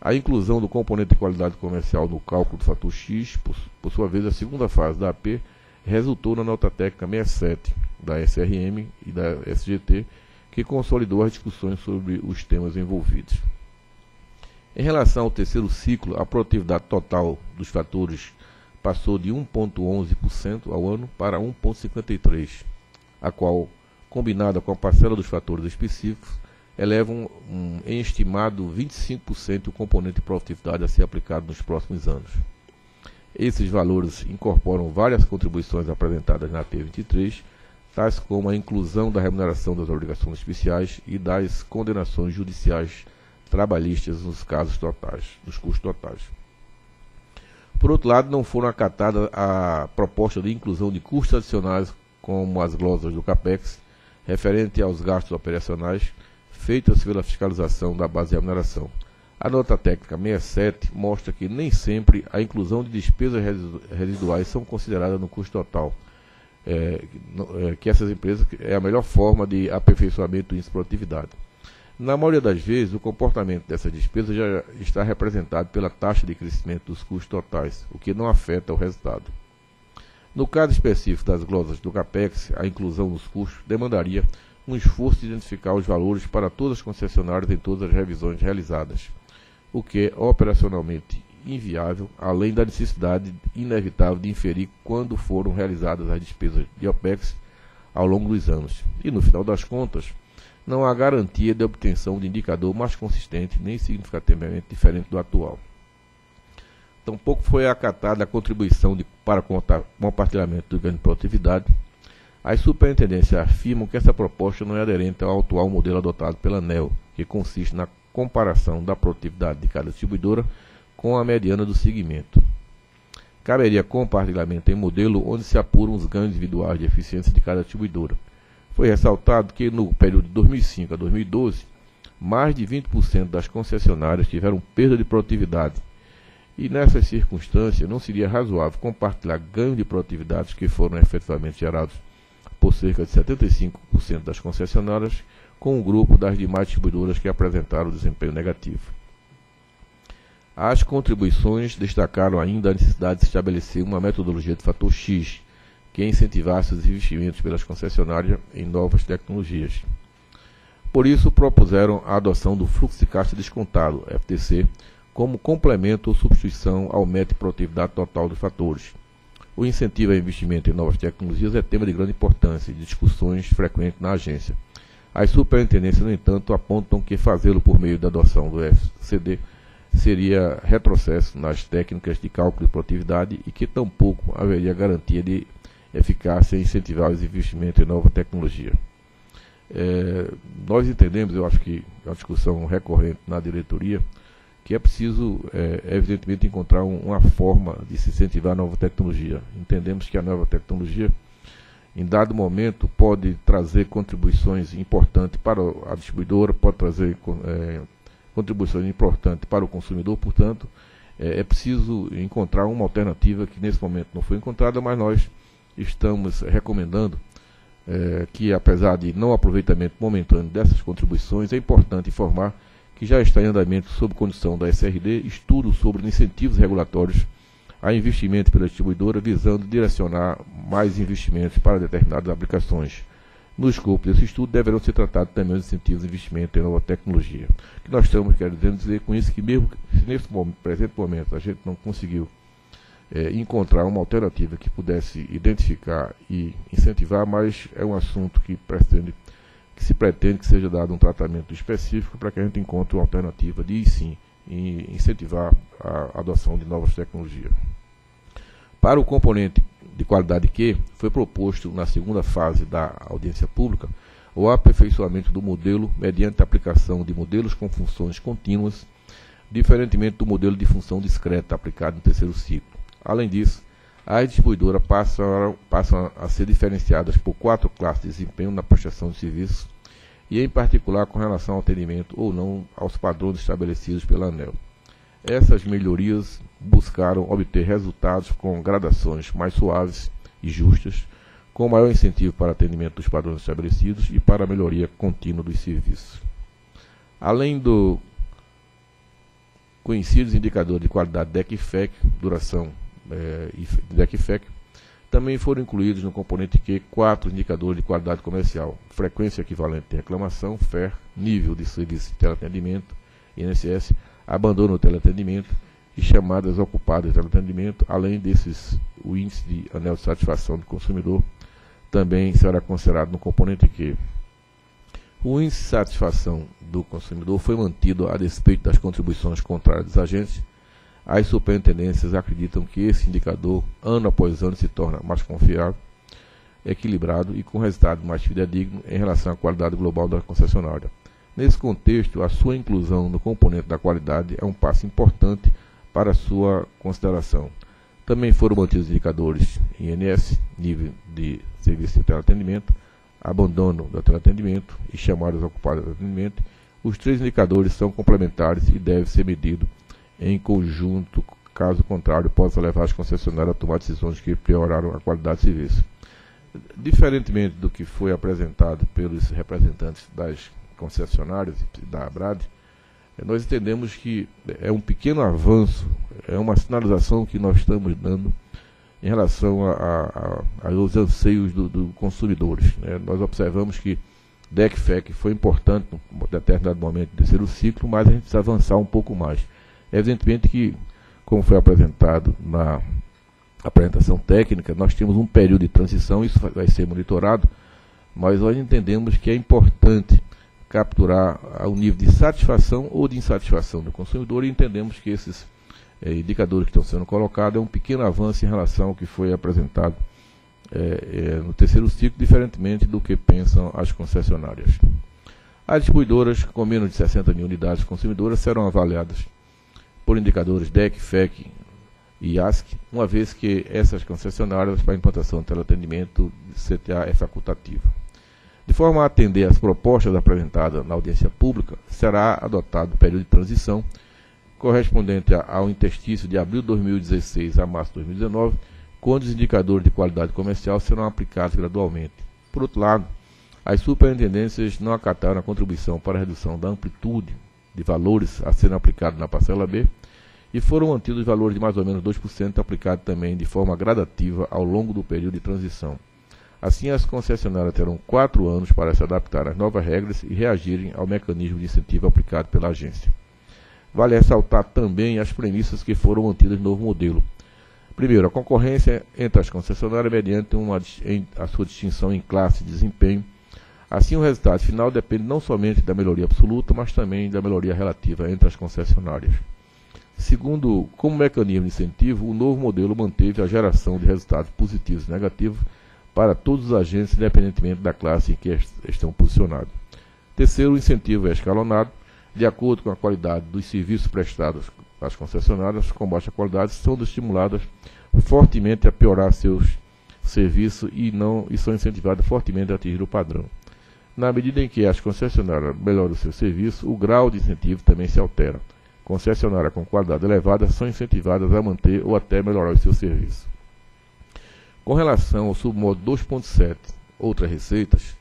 a inclusão do componente de qualidade comercial no cálculo do fator X, por, por sua vez, a segunda fase da AP resultou na nota técnica 67 da SRM e da SGT, que consolidou as discussões sobre os temas envolvidos. Em relação ao terceiro ciclo, a produtividade total dos fatores passou de 1,11% ao ano para 1,53%, a qual, combinada com a parcela dos fatores específicos, eleva um, em estimado 25% o componente de produtividade a ser aplicado nos próximos anos. Esses valores incorporam várias contribuições apresentadas na T23, tais como a inclusão da remuneração das obrigações especiais e das condenações judiciais trabalhistas nos casos totais, nos custos totais. Por outro lado, não foram acatadas a proposta de inclusão de custos adicionais, como as glosas do CAPEX, referente aos gastos operacionais feitas pela fiscalização da base de remuneração. A nota técnica 67 mostra que nem sempre a inclusão de despesas residuais são consideradas no custo total. É, é, que essas empresas é a melhor forma de aperfeiçoamento de produtividade. Na maioria das vezes, o comportamento dessa despesa já está representado pela taxa de crescimento dos custos totais, o que não afeta o resultado. No caso específico das glosas do CAPEX, a inclusão dos custos demandaria um esforço de identificar os valores para todas as concessionárias em todas as revisões realizadas, o que é operacionalmente inviável, além da necessidade inevitável de inferir quando foram realizadas as despesas de OPEX ao longo dos anos. E no final das contas, não há garantia de obtenção de indicador mais consistente nem significativamente diferente do atual. Tampouco foi acatada a contribuição de, para compartilhamento do ganho de produtividade. As superintendências afirmam que essa proposta não é aderente ao atual modelo adotado pela ANEL, que consiste na comparação da produtividade de cada distribuidora com a mediana do segmento. Caberia compartilhamento em modelo onde se apuram os ganhos individuais de eficiência de cada distribuidora foi ressaltado que no período de 2005 a 2012, mais de 20% das concessionárias tiveram perda de produtividade E nessas circunstâncias, não seria razoável compartilhar ganhos de produtividade que foram efetivamente gerados por cerca de 75% das concessionárias com o grupo das demais distribuidoras que apresentaram desempenho negativo. As contribuições destacaram ainda a necessidade de estabelecer uma metodologia de fator X que incentivasse os investimentos pelas concessionárias em novas tecnologias. Por isso, propuseram a adoção do fluxo de caixa descontado, FTC, como complemento ou substituição ao método de produtividade total dos fatores. O incentivo ao investimento em novas tecnologias é tema de grande importância e discussões frequentes na agência. As superintendências, no entanto, apontam que fazê-lo por meio da adoção do FCD seria retrocesso nas técnicas de cálculo de produtividade e que tampouco haveria garantia de eficácia em incentivar os investimentos em nova tecnologia. É, nós entendemos, eu acho que é uma discussão recorrente na diretoria, que é preciso, é, evidentemente, encontrar um, uma forma de se incentivar a nova tecnologia. Entendemos que a nova tecnologia, em dado momento, pode trazer contribuições importantes para a distribuidora, pode trazer é, contribuições importantes para o consumidor, portanto, é, é preciso encontrar uma alternativa que nesse momento não foi encontrada, mas nós estamos recomendando é, que, apesar de não aproveitamento momentâneo dessas contribuições, é importante informar que já está em andamento, sob condição da SRD, estudo sobre incentivos regulatórios a investimento pela distribuidora, visando direcionar mais investimentos para determinadas aplicações. No escopo desse estudo, deverão ser tratados também os incentivos de investimento em nova tecnologia. O que nós estamos querendo dizer com isso que, mesmo que nesse momento, presente momento a gente não conseguiu é, encontrar uma alternativa que pudesse identificar e incentivar, mas é um assunto que pretende que se pretende que seja dado um tratamento específico para que a gente encontre uma alternativa de sim incentivar a adoção de novas tecnologias. Para o componente de qualidade Q, foi proposto na segunda fase da audiência pública o aperfeiçoamento do modelo mediante a aplicação de modelos com funções contínuas, diferentemente do modelo de função discreta aplicado no terceiro ciclo. Além disso, as distribuidoras passam, passam a ser diferenciadas por quatro classes de desempenho na prestação de serviços e, em particular, com relação ao atendimento ou não aos padrões estabelecidos pela ANEL. Essas melhorias buscaram obter resultados com gradações mais suaves e justas, com maior incentivo para atendimento dos padrões estabelecidos e para a melhoria contínua dos serviços. Além do conhecidos indicadores de qualidade DEC-FEC, duração é, DEC-FEC, também foram incluídos no componente Q quatro indicadores de qualidade comercial: frequência equivalente de reclamação, FER, nível de serviço de teleatendimento, INSS, abandono do teleatendimento e chamadas ocupadas de teleatendimento, além desses, o índice de anel de satisfação do consumidor também será considerado no componente Q. O índice de satisfação do consumidor foi mantido a despeito das contribuições contrárias dos agentes as superintendências acreditam que esse indicador, ano após ano, se torna mais confiável, equilibrado e com resultado mais fidedigno em relação à qualidade global da concessionária. Nesse contexto, a sua inclusão no componente da qualidade é um passo importante para a sua consideração. Também foram mantidos indicadores INS, nível de serviço de teleatendimento, abandono do teleatendimento e chamadas ocupadas de atendimento. Os três indicadores são complementares e devem ser medidos em conjunto, caso contrário, possa levar as concessionárias a tomar decisões que pioraram a qualidade de serviço. Diferentemente do que foi apresentado pelos representantes das concessionárias e da ABRAD, nós entendemos que é um pequeno avanço, é uma sinalização que nós estamos dando em relação a, a, a, aos anseios dos do consumidores. Né? Nós observamos que DECFEC foi importante em determinado momento do terceiro ciclo, mas a gente precisa avançar um pouco mais. Evidentemente que, como foi apresentado na apresentação técnica, nós temos um período de transição, isso vai ser monitorado, mas nós entendemos que é importante capturar o nível de satisfação ou de insatisfação do consumidor e entendemos que esses é, indicadores que estão sendo colocados é um pequeno avanço em relação ao que foi apresentado é, é, no terceiro ciclo, diferentemente do que pensam as concessionárias. As distribuidoras com menos de 60 mil unidades consumidoras serão avaliadas por indicadores DEC, FEC e ASC, uma vez que essas concessionárias para implantação do teleatendimento CTA é facultativa. De forma a atender às propostas apresentadas na audiência pública, será adotado o período de transição correspondente ao interstício de abril de 2016 a março de 2019, quando os indicadores de qualidade comercial serão aplicados gradualmente. Por outro lado, as superintendências não acataram a contribuição para a redução da amplitude de valores a serem aplicados na parcela B e foram mantidos os valores de mais ou menos 2% aplicados também de forma gradativa ao longo do período de transição. Assim, as concessionárias terão quatro anos para se adaptar às novas regras e reagirem ao mecanismo de incentivo aplicado pela agência. Vale ressaltar também as premissas que foram mantidas no novo modelo. Primeiro, a concorrência entre as concessionárias mediante uma, a sua distinção em classe e desempenho. Assim, o resultado final depende não somente da melhoria absoluta, mas também da melhoria relativa entre as concessionárias. Segundo, como mecanismo de incentivo, o novo modelo manteve a geração de resultados positivos e negativos para todos os agentes, independentemente da classe em que estão posicionados. Terceiro, o incentivo é escalonado, de acordo com a qualidade dos serviços prestados às concessionárias, com baixa qualidade, são estimuladas fortemente a piorar seus serviços e, não, e são incentivadas fortemente a atingir o padrão. Na medida em que as concessionárias melhoram o seu serviço, o grau de incentivo também se altera. Concessionárias com qualidade elevada são incentivadas a manter ou até melhorar o seu serviço. Com relação ao submodo 2.7, outras receitas,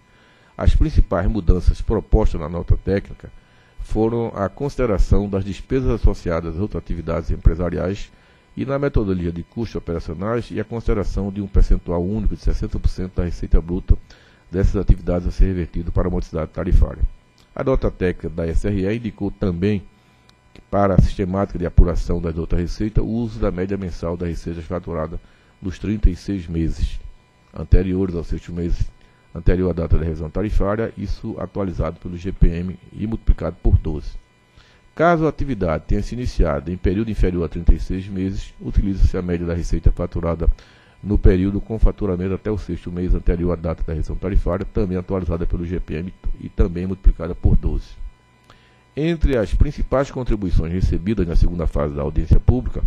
as principais mudanças propostas na nota técnica foram a consideração das despesas associadas às outras atividades empresariais e na metodologia de custos operacionais e a consideração de um percentual único de 60% da receita bruta dessas atividades a ser revertido para a modicidade tarifária. A nota técnica da SRE indicou também que, para a sistemática de apuração das outras receitas, o uso da média mensal das receitas faturadas dos 36 meses anteriores ao sexto mês anterior à data da revisão tarifária, isso atualizado pelo GPM e multiplicado por 12. Caso a atividade tenha se iniciado em período inferior a 36 meses, utiliza-se a média da receita faturada no período com faturamento até o sexto mês anterior à data da revisão tarifária, também atualizada pelo GPM e também multiplicada por 12. Entre as principais contribuições recebidas na segunda fase da audiência pública,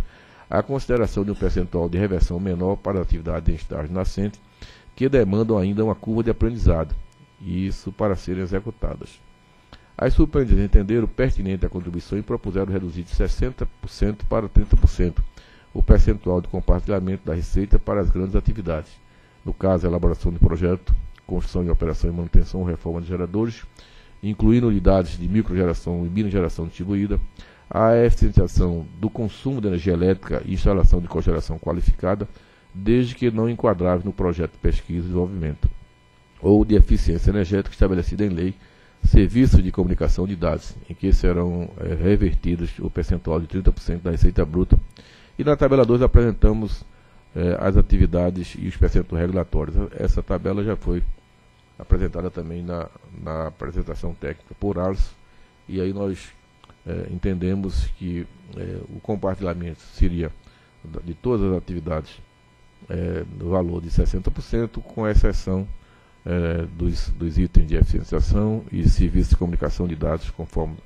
a consideração de um percentual de reversão menor para atividades em estágio nascente, que demandam ainda uma curva de aprendizado, e isso para serem executadas. As superintendentes entenderam pertinente a contribuição e propuseram reduzir de 60% para 30% o percentual de compartilhamento da receita para as grandes atividades, no caso, a elaboração de projeto, construção de operação e manutenção ou reforma de geradores, incluindo unidades de microgeração e mini geração distribuída, a eficientização do consumo de energia elétrica e instalação de cogeração qualificada, desde que não enquadrável no projeto de pesquisa e desenvolvimento, ou de eficiência energética estabelecida em lei, serviços de comunicação de dados, em que serão é, revertidos o percentual de 30% da receita bruta. E na tabela 2 apresentamos é, as atividades e os percentuais regulatórios. Essa tabela já foi apresentada também na, na apresentação técnica por Arlos, e aí nós é, entendemos que é, o compartilhamento seria de todas as atividades no valor de 60%, com exceção dos, dos itens de eficiênciação e serviços de comunicação de dados, conforme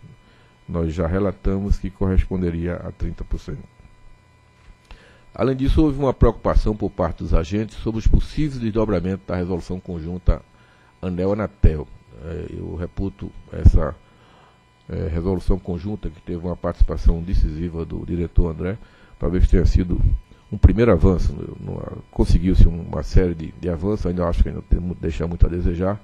nós já relatamos, que corresponderia a 30%. Além disso, houve uma preocupação por parte dos agentes sobre os possíveis desdobramentos da resolução conjunta ANEL-ANATEL. É, eu reputo essa é, resolução conjunta que teve uma participação decisiva do diretor André, talvez tenha sido um primeiro avanço. Conseguiu-se uma série de, de avanços, ainda acho que ainda tem, deixa muito a desejar,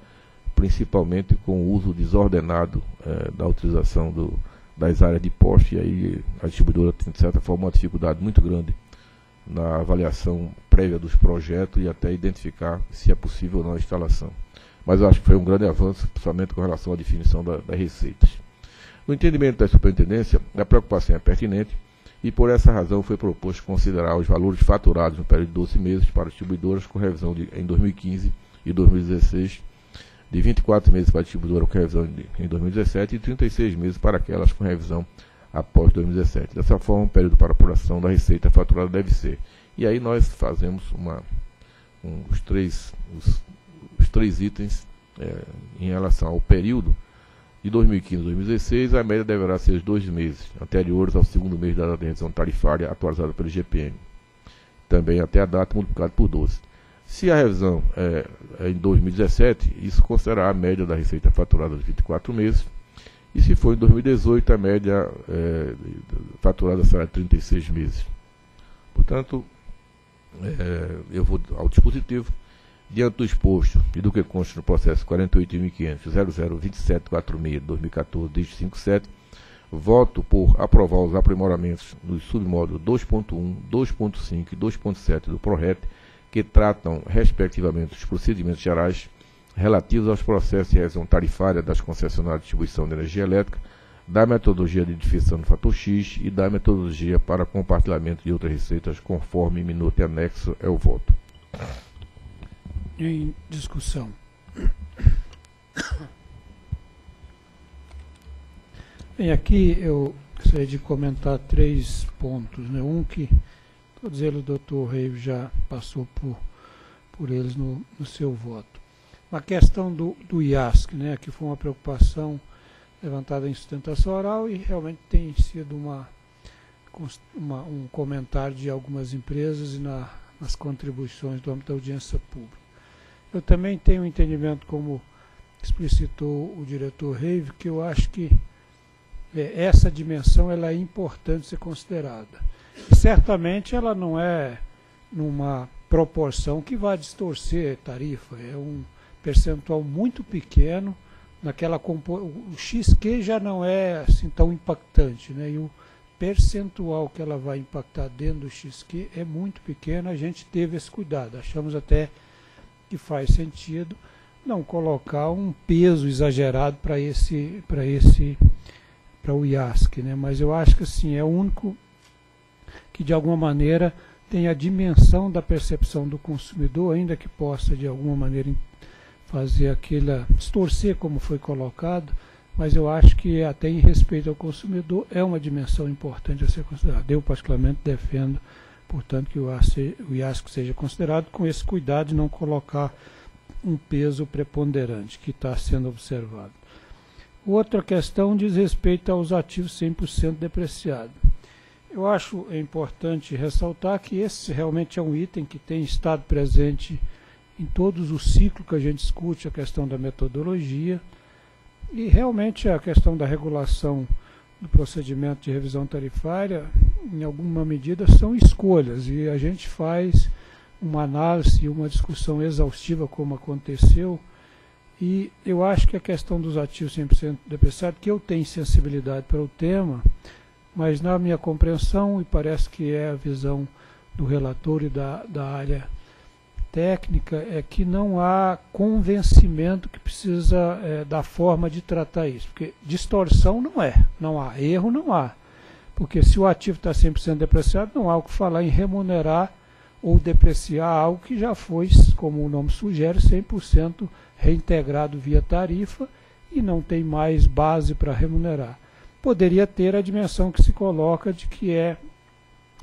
principalmente com o uso desordenado é, da utilização do, das áreas de poste, e aí a distribuidora tem, de certa forma, uma dificuldade muito grande na avaliação prévia dos projetos e até identificar se é possível ou não a instalação. Mas acho que foi um grande avanço, principalmente com relação à definição da, das receitas. No entendimento da superintendência, a preocupação é pertinente e por essa razão foi proposto considerar os valores faturados no período de 12 meses para distribuidoras com revisão de, em 2015 e 2016, de 24 meses para a distribuidora com revisão de, em 2017 e 36 meses para aquelas com revisão após 2017. Dessa forma, o período para apuração da receita faturada deve ser. E aí nós fazemos uma, um, os, três, os, os três itens é, em relação ao período de 2015 a 2016, a média deverá ser os dois meses anteriores ao segundo mês da revisão tarifária atualizada pelo GPM. Também até a data multiplicada por 12. Se a revisão é, é em 2017, isso considerará a média da receita faturada de 24 meses E se for em 2018, a média é, faturada será de 36 meses. Portanto, é, eu vou ao dispositivo. Diante do exposto e do que consta no processo 48.500.002746-2014, dígito 57, voto por aprovar os aprimoramentos nos submódulos 2.1, 2.5 e 2.7 do PRORET, que tratam, respectivamente, dos procedimentos gerais relativos aos processos de revisão tarifária das concessionárias de distribuição de energia elétrica, da metodologia de identificação do fator X e da metodologia para compartilhamento de outras receitas, conforme minuto e anexo é o voto. Em discussão. Bem, aqui eu gostaria de comentar três pontos. Né? Um que todos eles o doutor Reive já passou por, por eles no, no seu voto. A questão do, do IASC, né, que foi uma preocupação levantada em sustentação oral e realmente tem sido uma, uma um comentário de algumas empresas e na, nas contribuições do âmbito da audiência pública. Eu também tenho um entendimento, como explicitou o diretor Reive, que eu acho que é, essa dimensão ela é importante ser considerada. E certamente ela não é numa proporção que vai distorcer tarifa, é um percentual muito pequeno naquela o XQ já não é assim tão impactante, né? E o percentual que ela vai impactar dentro do XQ é muito pequeno, a gente teve esse cuidado. Achamos até que faz sentido não colocar um peso exagerado para esse para esse para o IASC, né? Mas eu acho que assim é o único que de alguma maneira tem a dimensão da percepção do consumidor, ainda que possa de alguma maneira fazer aquela distorcer como foi colocado, mas eu acho que até em respeito ao consumidor é uma dimensão importante a ser considerada. Eu particularmente defendo, portanto, que o IASC seja considerado com esse cuidado de não colocar um peso preponderante que está sendo observado. Outra questão diz respeito aos ativos 100% depreciados. Eu acho importante ressaltar que esse realmente é um item que tem estado presente em todos os ciclos que a gente discute a questão da metodologia e realmente a questão da regulação do procedimento de revisão tarifária, em alguma medida, são escolhas. E a gente faz uma análise e uma discussão exaustiva como aconteceu. E eu acho que a questão dos ativos 100% depreciados, que eu tenho sensibilidade para o tema, mas na minha compreensão, e parece que é a visão do relator e da, da área técnica é que não há convencimento que precisa é, da forma de tratar isso. Porque distorção não é, não há, erro não há. Porque se o ativo está 100% depreciado, não há o que falar em remunerar ou depreciar algo que já foi, como o nome sugere, 100% reintegrado via tarifa e não tem mais base para remunerar. Poderia ter a dimensão que se coloca de que é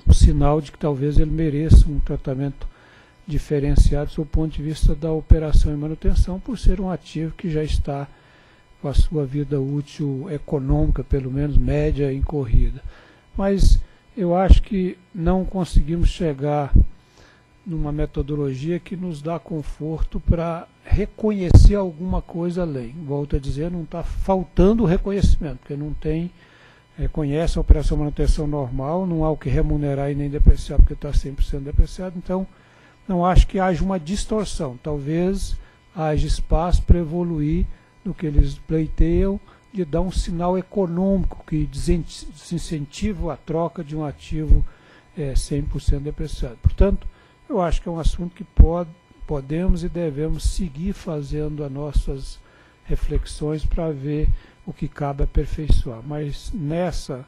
o sinal de que talvez ele mereça um tratamento diferenciados do ponto de vista da operação e manutenção, por ser um ativo que já está com a sua vida útil econômica, pelo menos média, em corrida. Mas eu acho que não conseguimos chegar numa metodologia que nos dá conforto para reconhecer alguma coisa além. Volto a dizer, não está faltando reconhecimento, porque não tem, reconhece a operação manutenção normal, não há o que remunerar e nem depreciar, porque está 100% depreciado, então não acho que haja uma distorção. Talvez haja espaço para evoluir no que eles pleiteiam, de dar um sinal econômico que desincentiva a troca de um ativo é, 100% depreciado. Portanto, eu acho que é um assunto que pode, podemos e devemos seguir fazendo as nossas reflexões para ver o que cabe aperfeiçoar. Mas nessa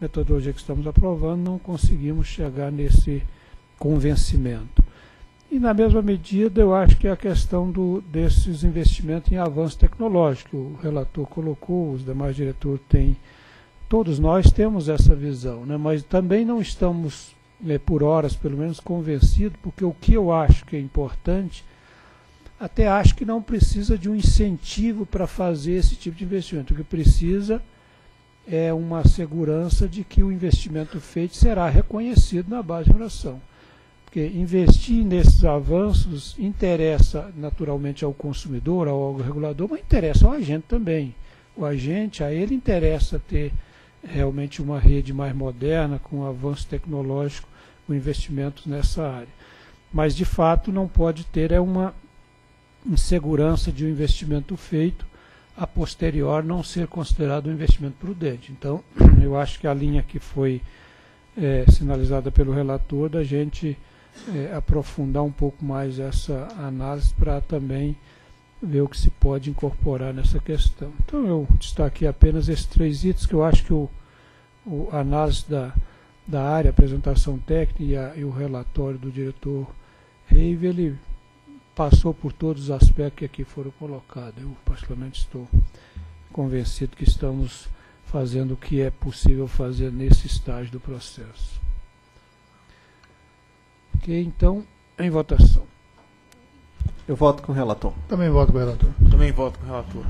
metodologia que estamos aprovando, não conseguimos chegar nesse convencimento. E na mesma medida, eu acho que a questão do, desses investimentos em avanço tecnológico, o relator colocou, os demais diretores têm, todos nós temos essa visão, né? mas também não estamos, é, por horas pelo menos, convencidos, porque o que eu acho que é importante, até acho que não precisa de um incentivo para fazer esse tipo de investimento. O que precisa é uma segurança de que o investimento feito será reconhecido na base de oração. Porque investir nesses avanços interessa naturalmente ao consumidor, ao regulador, mas interessa ao agente também. o agente, a ele interessa ter realmente uma rede mais moderna, com avanço tecnológico, com investimentos nessa área. Mas, de fato, não pode ter é uma insegurança de um investimento feito a posterior não ser considerado um investimento prudente. Então, eu acho que a linha que foi é, sinalizada pelo relator da gente é, aprofundar um pouco mais essa análise para também ver o que se pode incorporar nessa questão. Então eu destaquei apenas esses três itens que eu acho que o, o análise da, da área, apresentação técnica e, a, e o relatório do diretor Reive, ele passou por todos os aspectos que aqui foram colocados. Eu particularmente estou convencido que estamos fazendo o que é possível fazer nesse estágio do processo. Ok, então, em votação. Eu voto com o relator. Também voto com o relator. Também voto com o relator.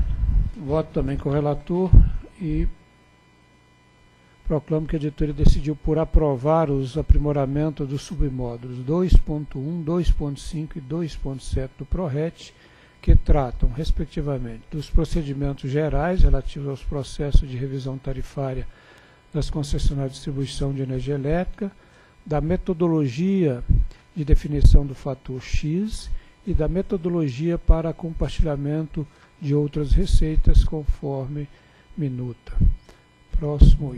Voto também com o relator e proclamo que a diretoria decidiu por aprovar os aprimoramentos dos submódulos 2.1, 2.5 e 2.7 do PRORET, que tratam, respectivamente, dos procedimentos gerais relativos aos processos de revisão tarifária das concessionárias de distribuição de energia elétrica, da metodologia de definição do fator X e da metodologia para compartilhamento de outras receitas conforme minuta. Próximo item.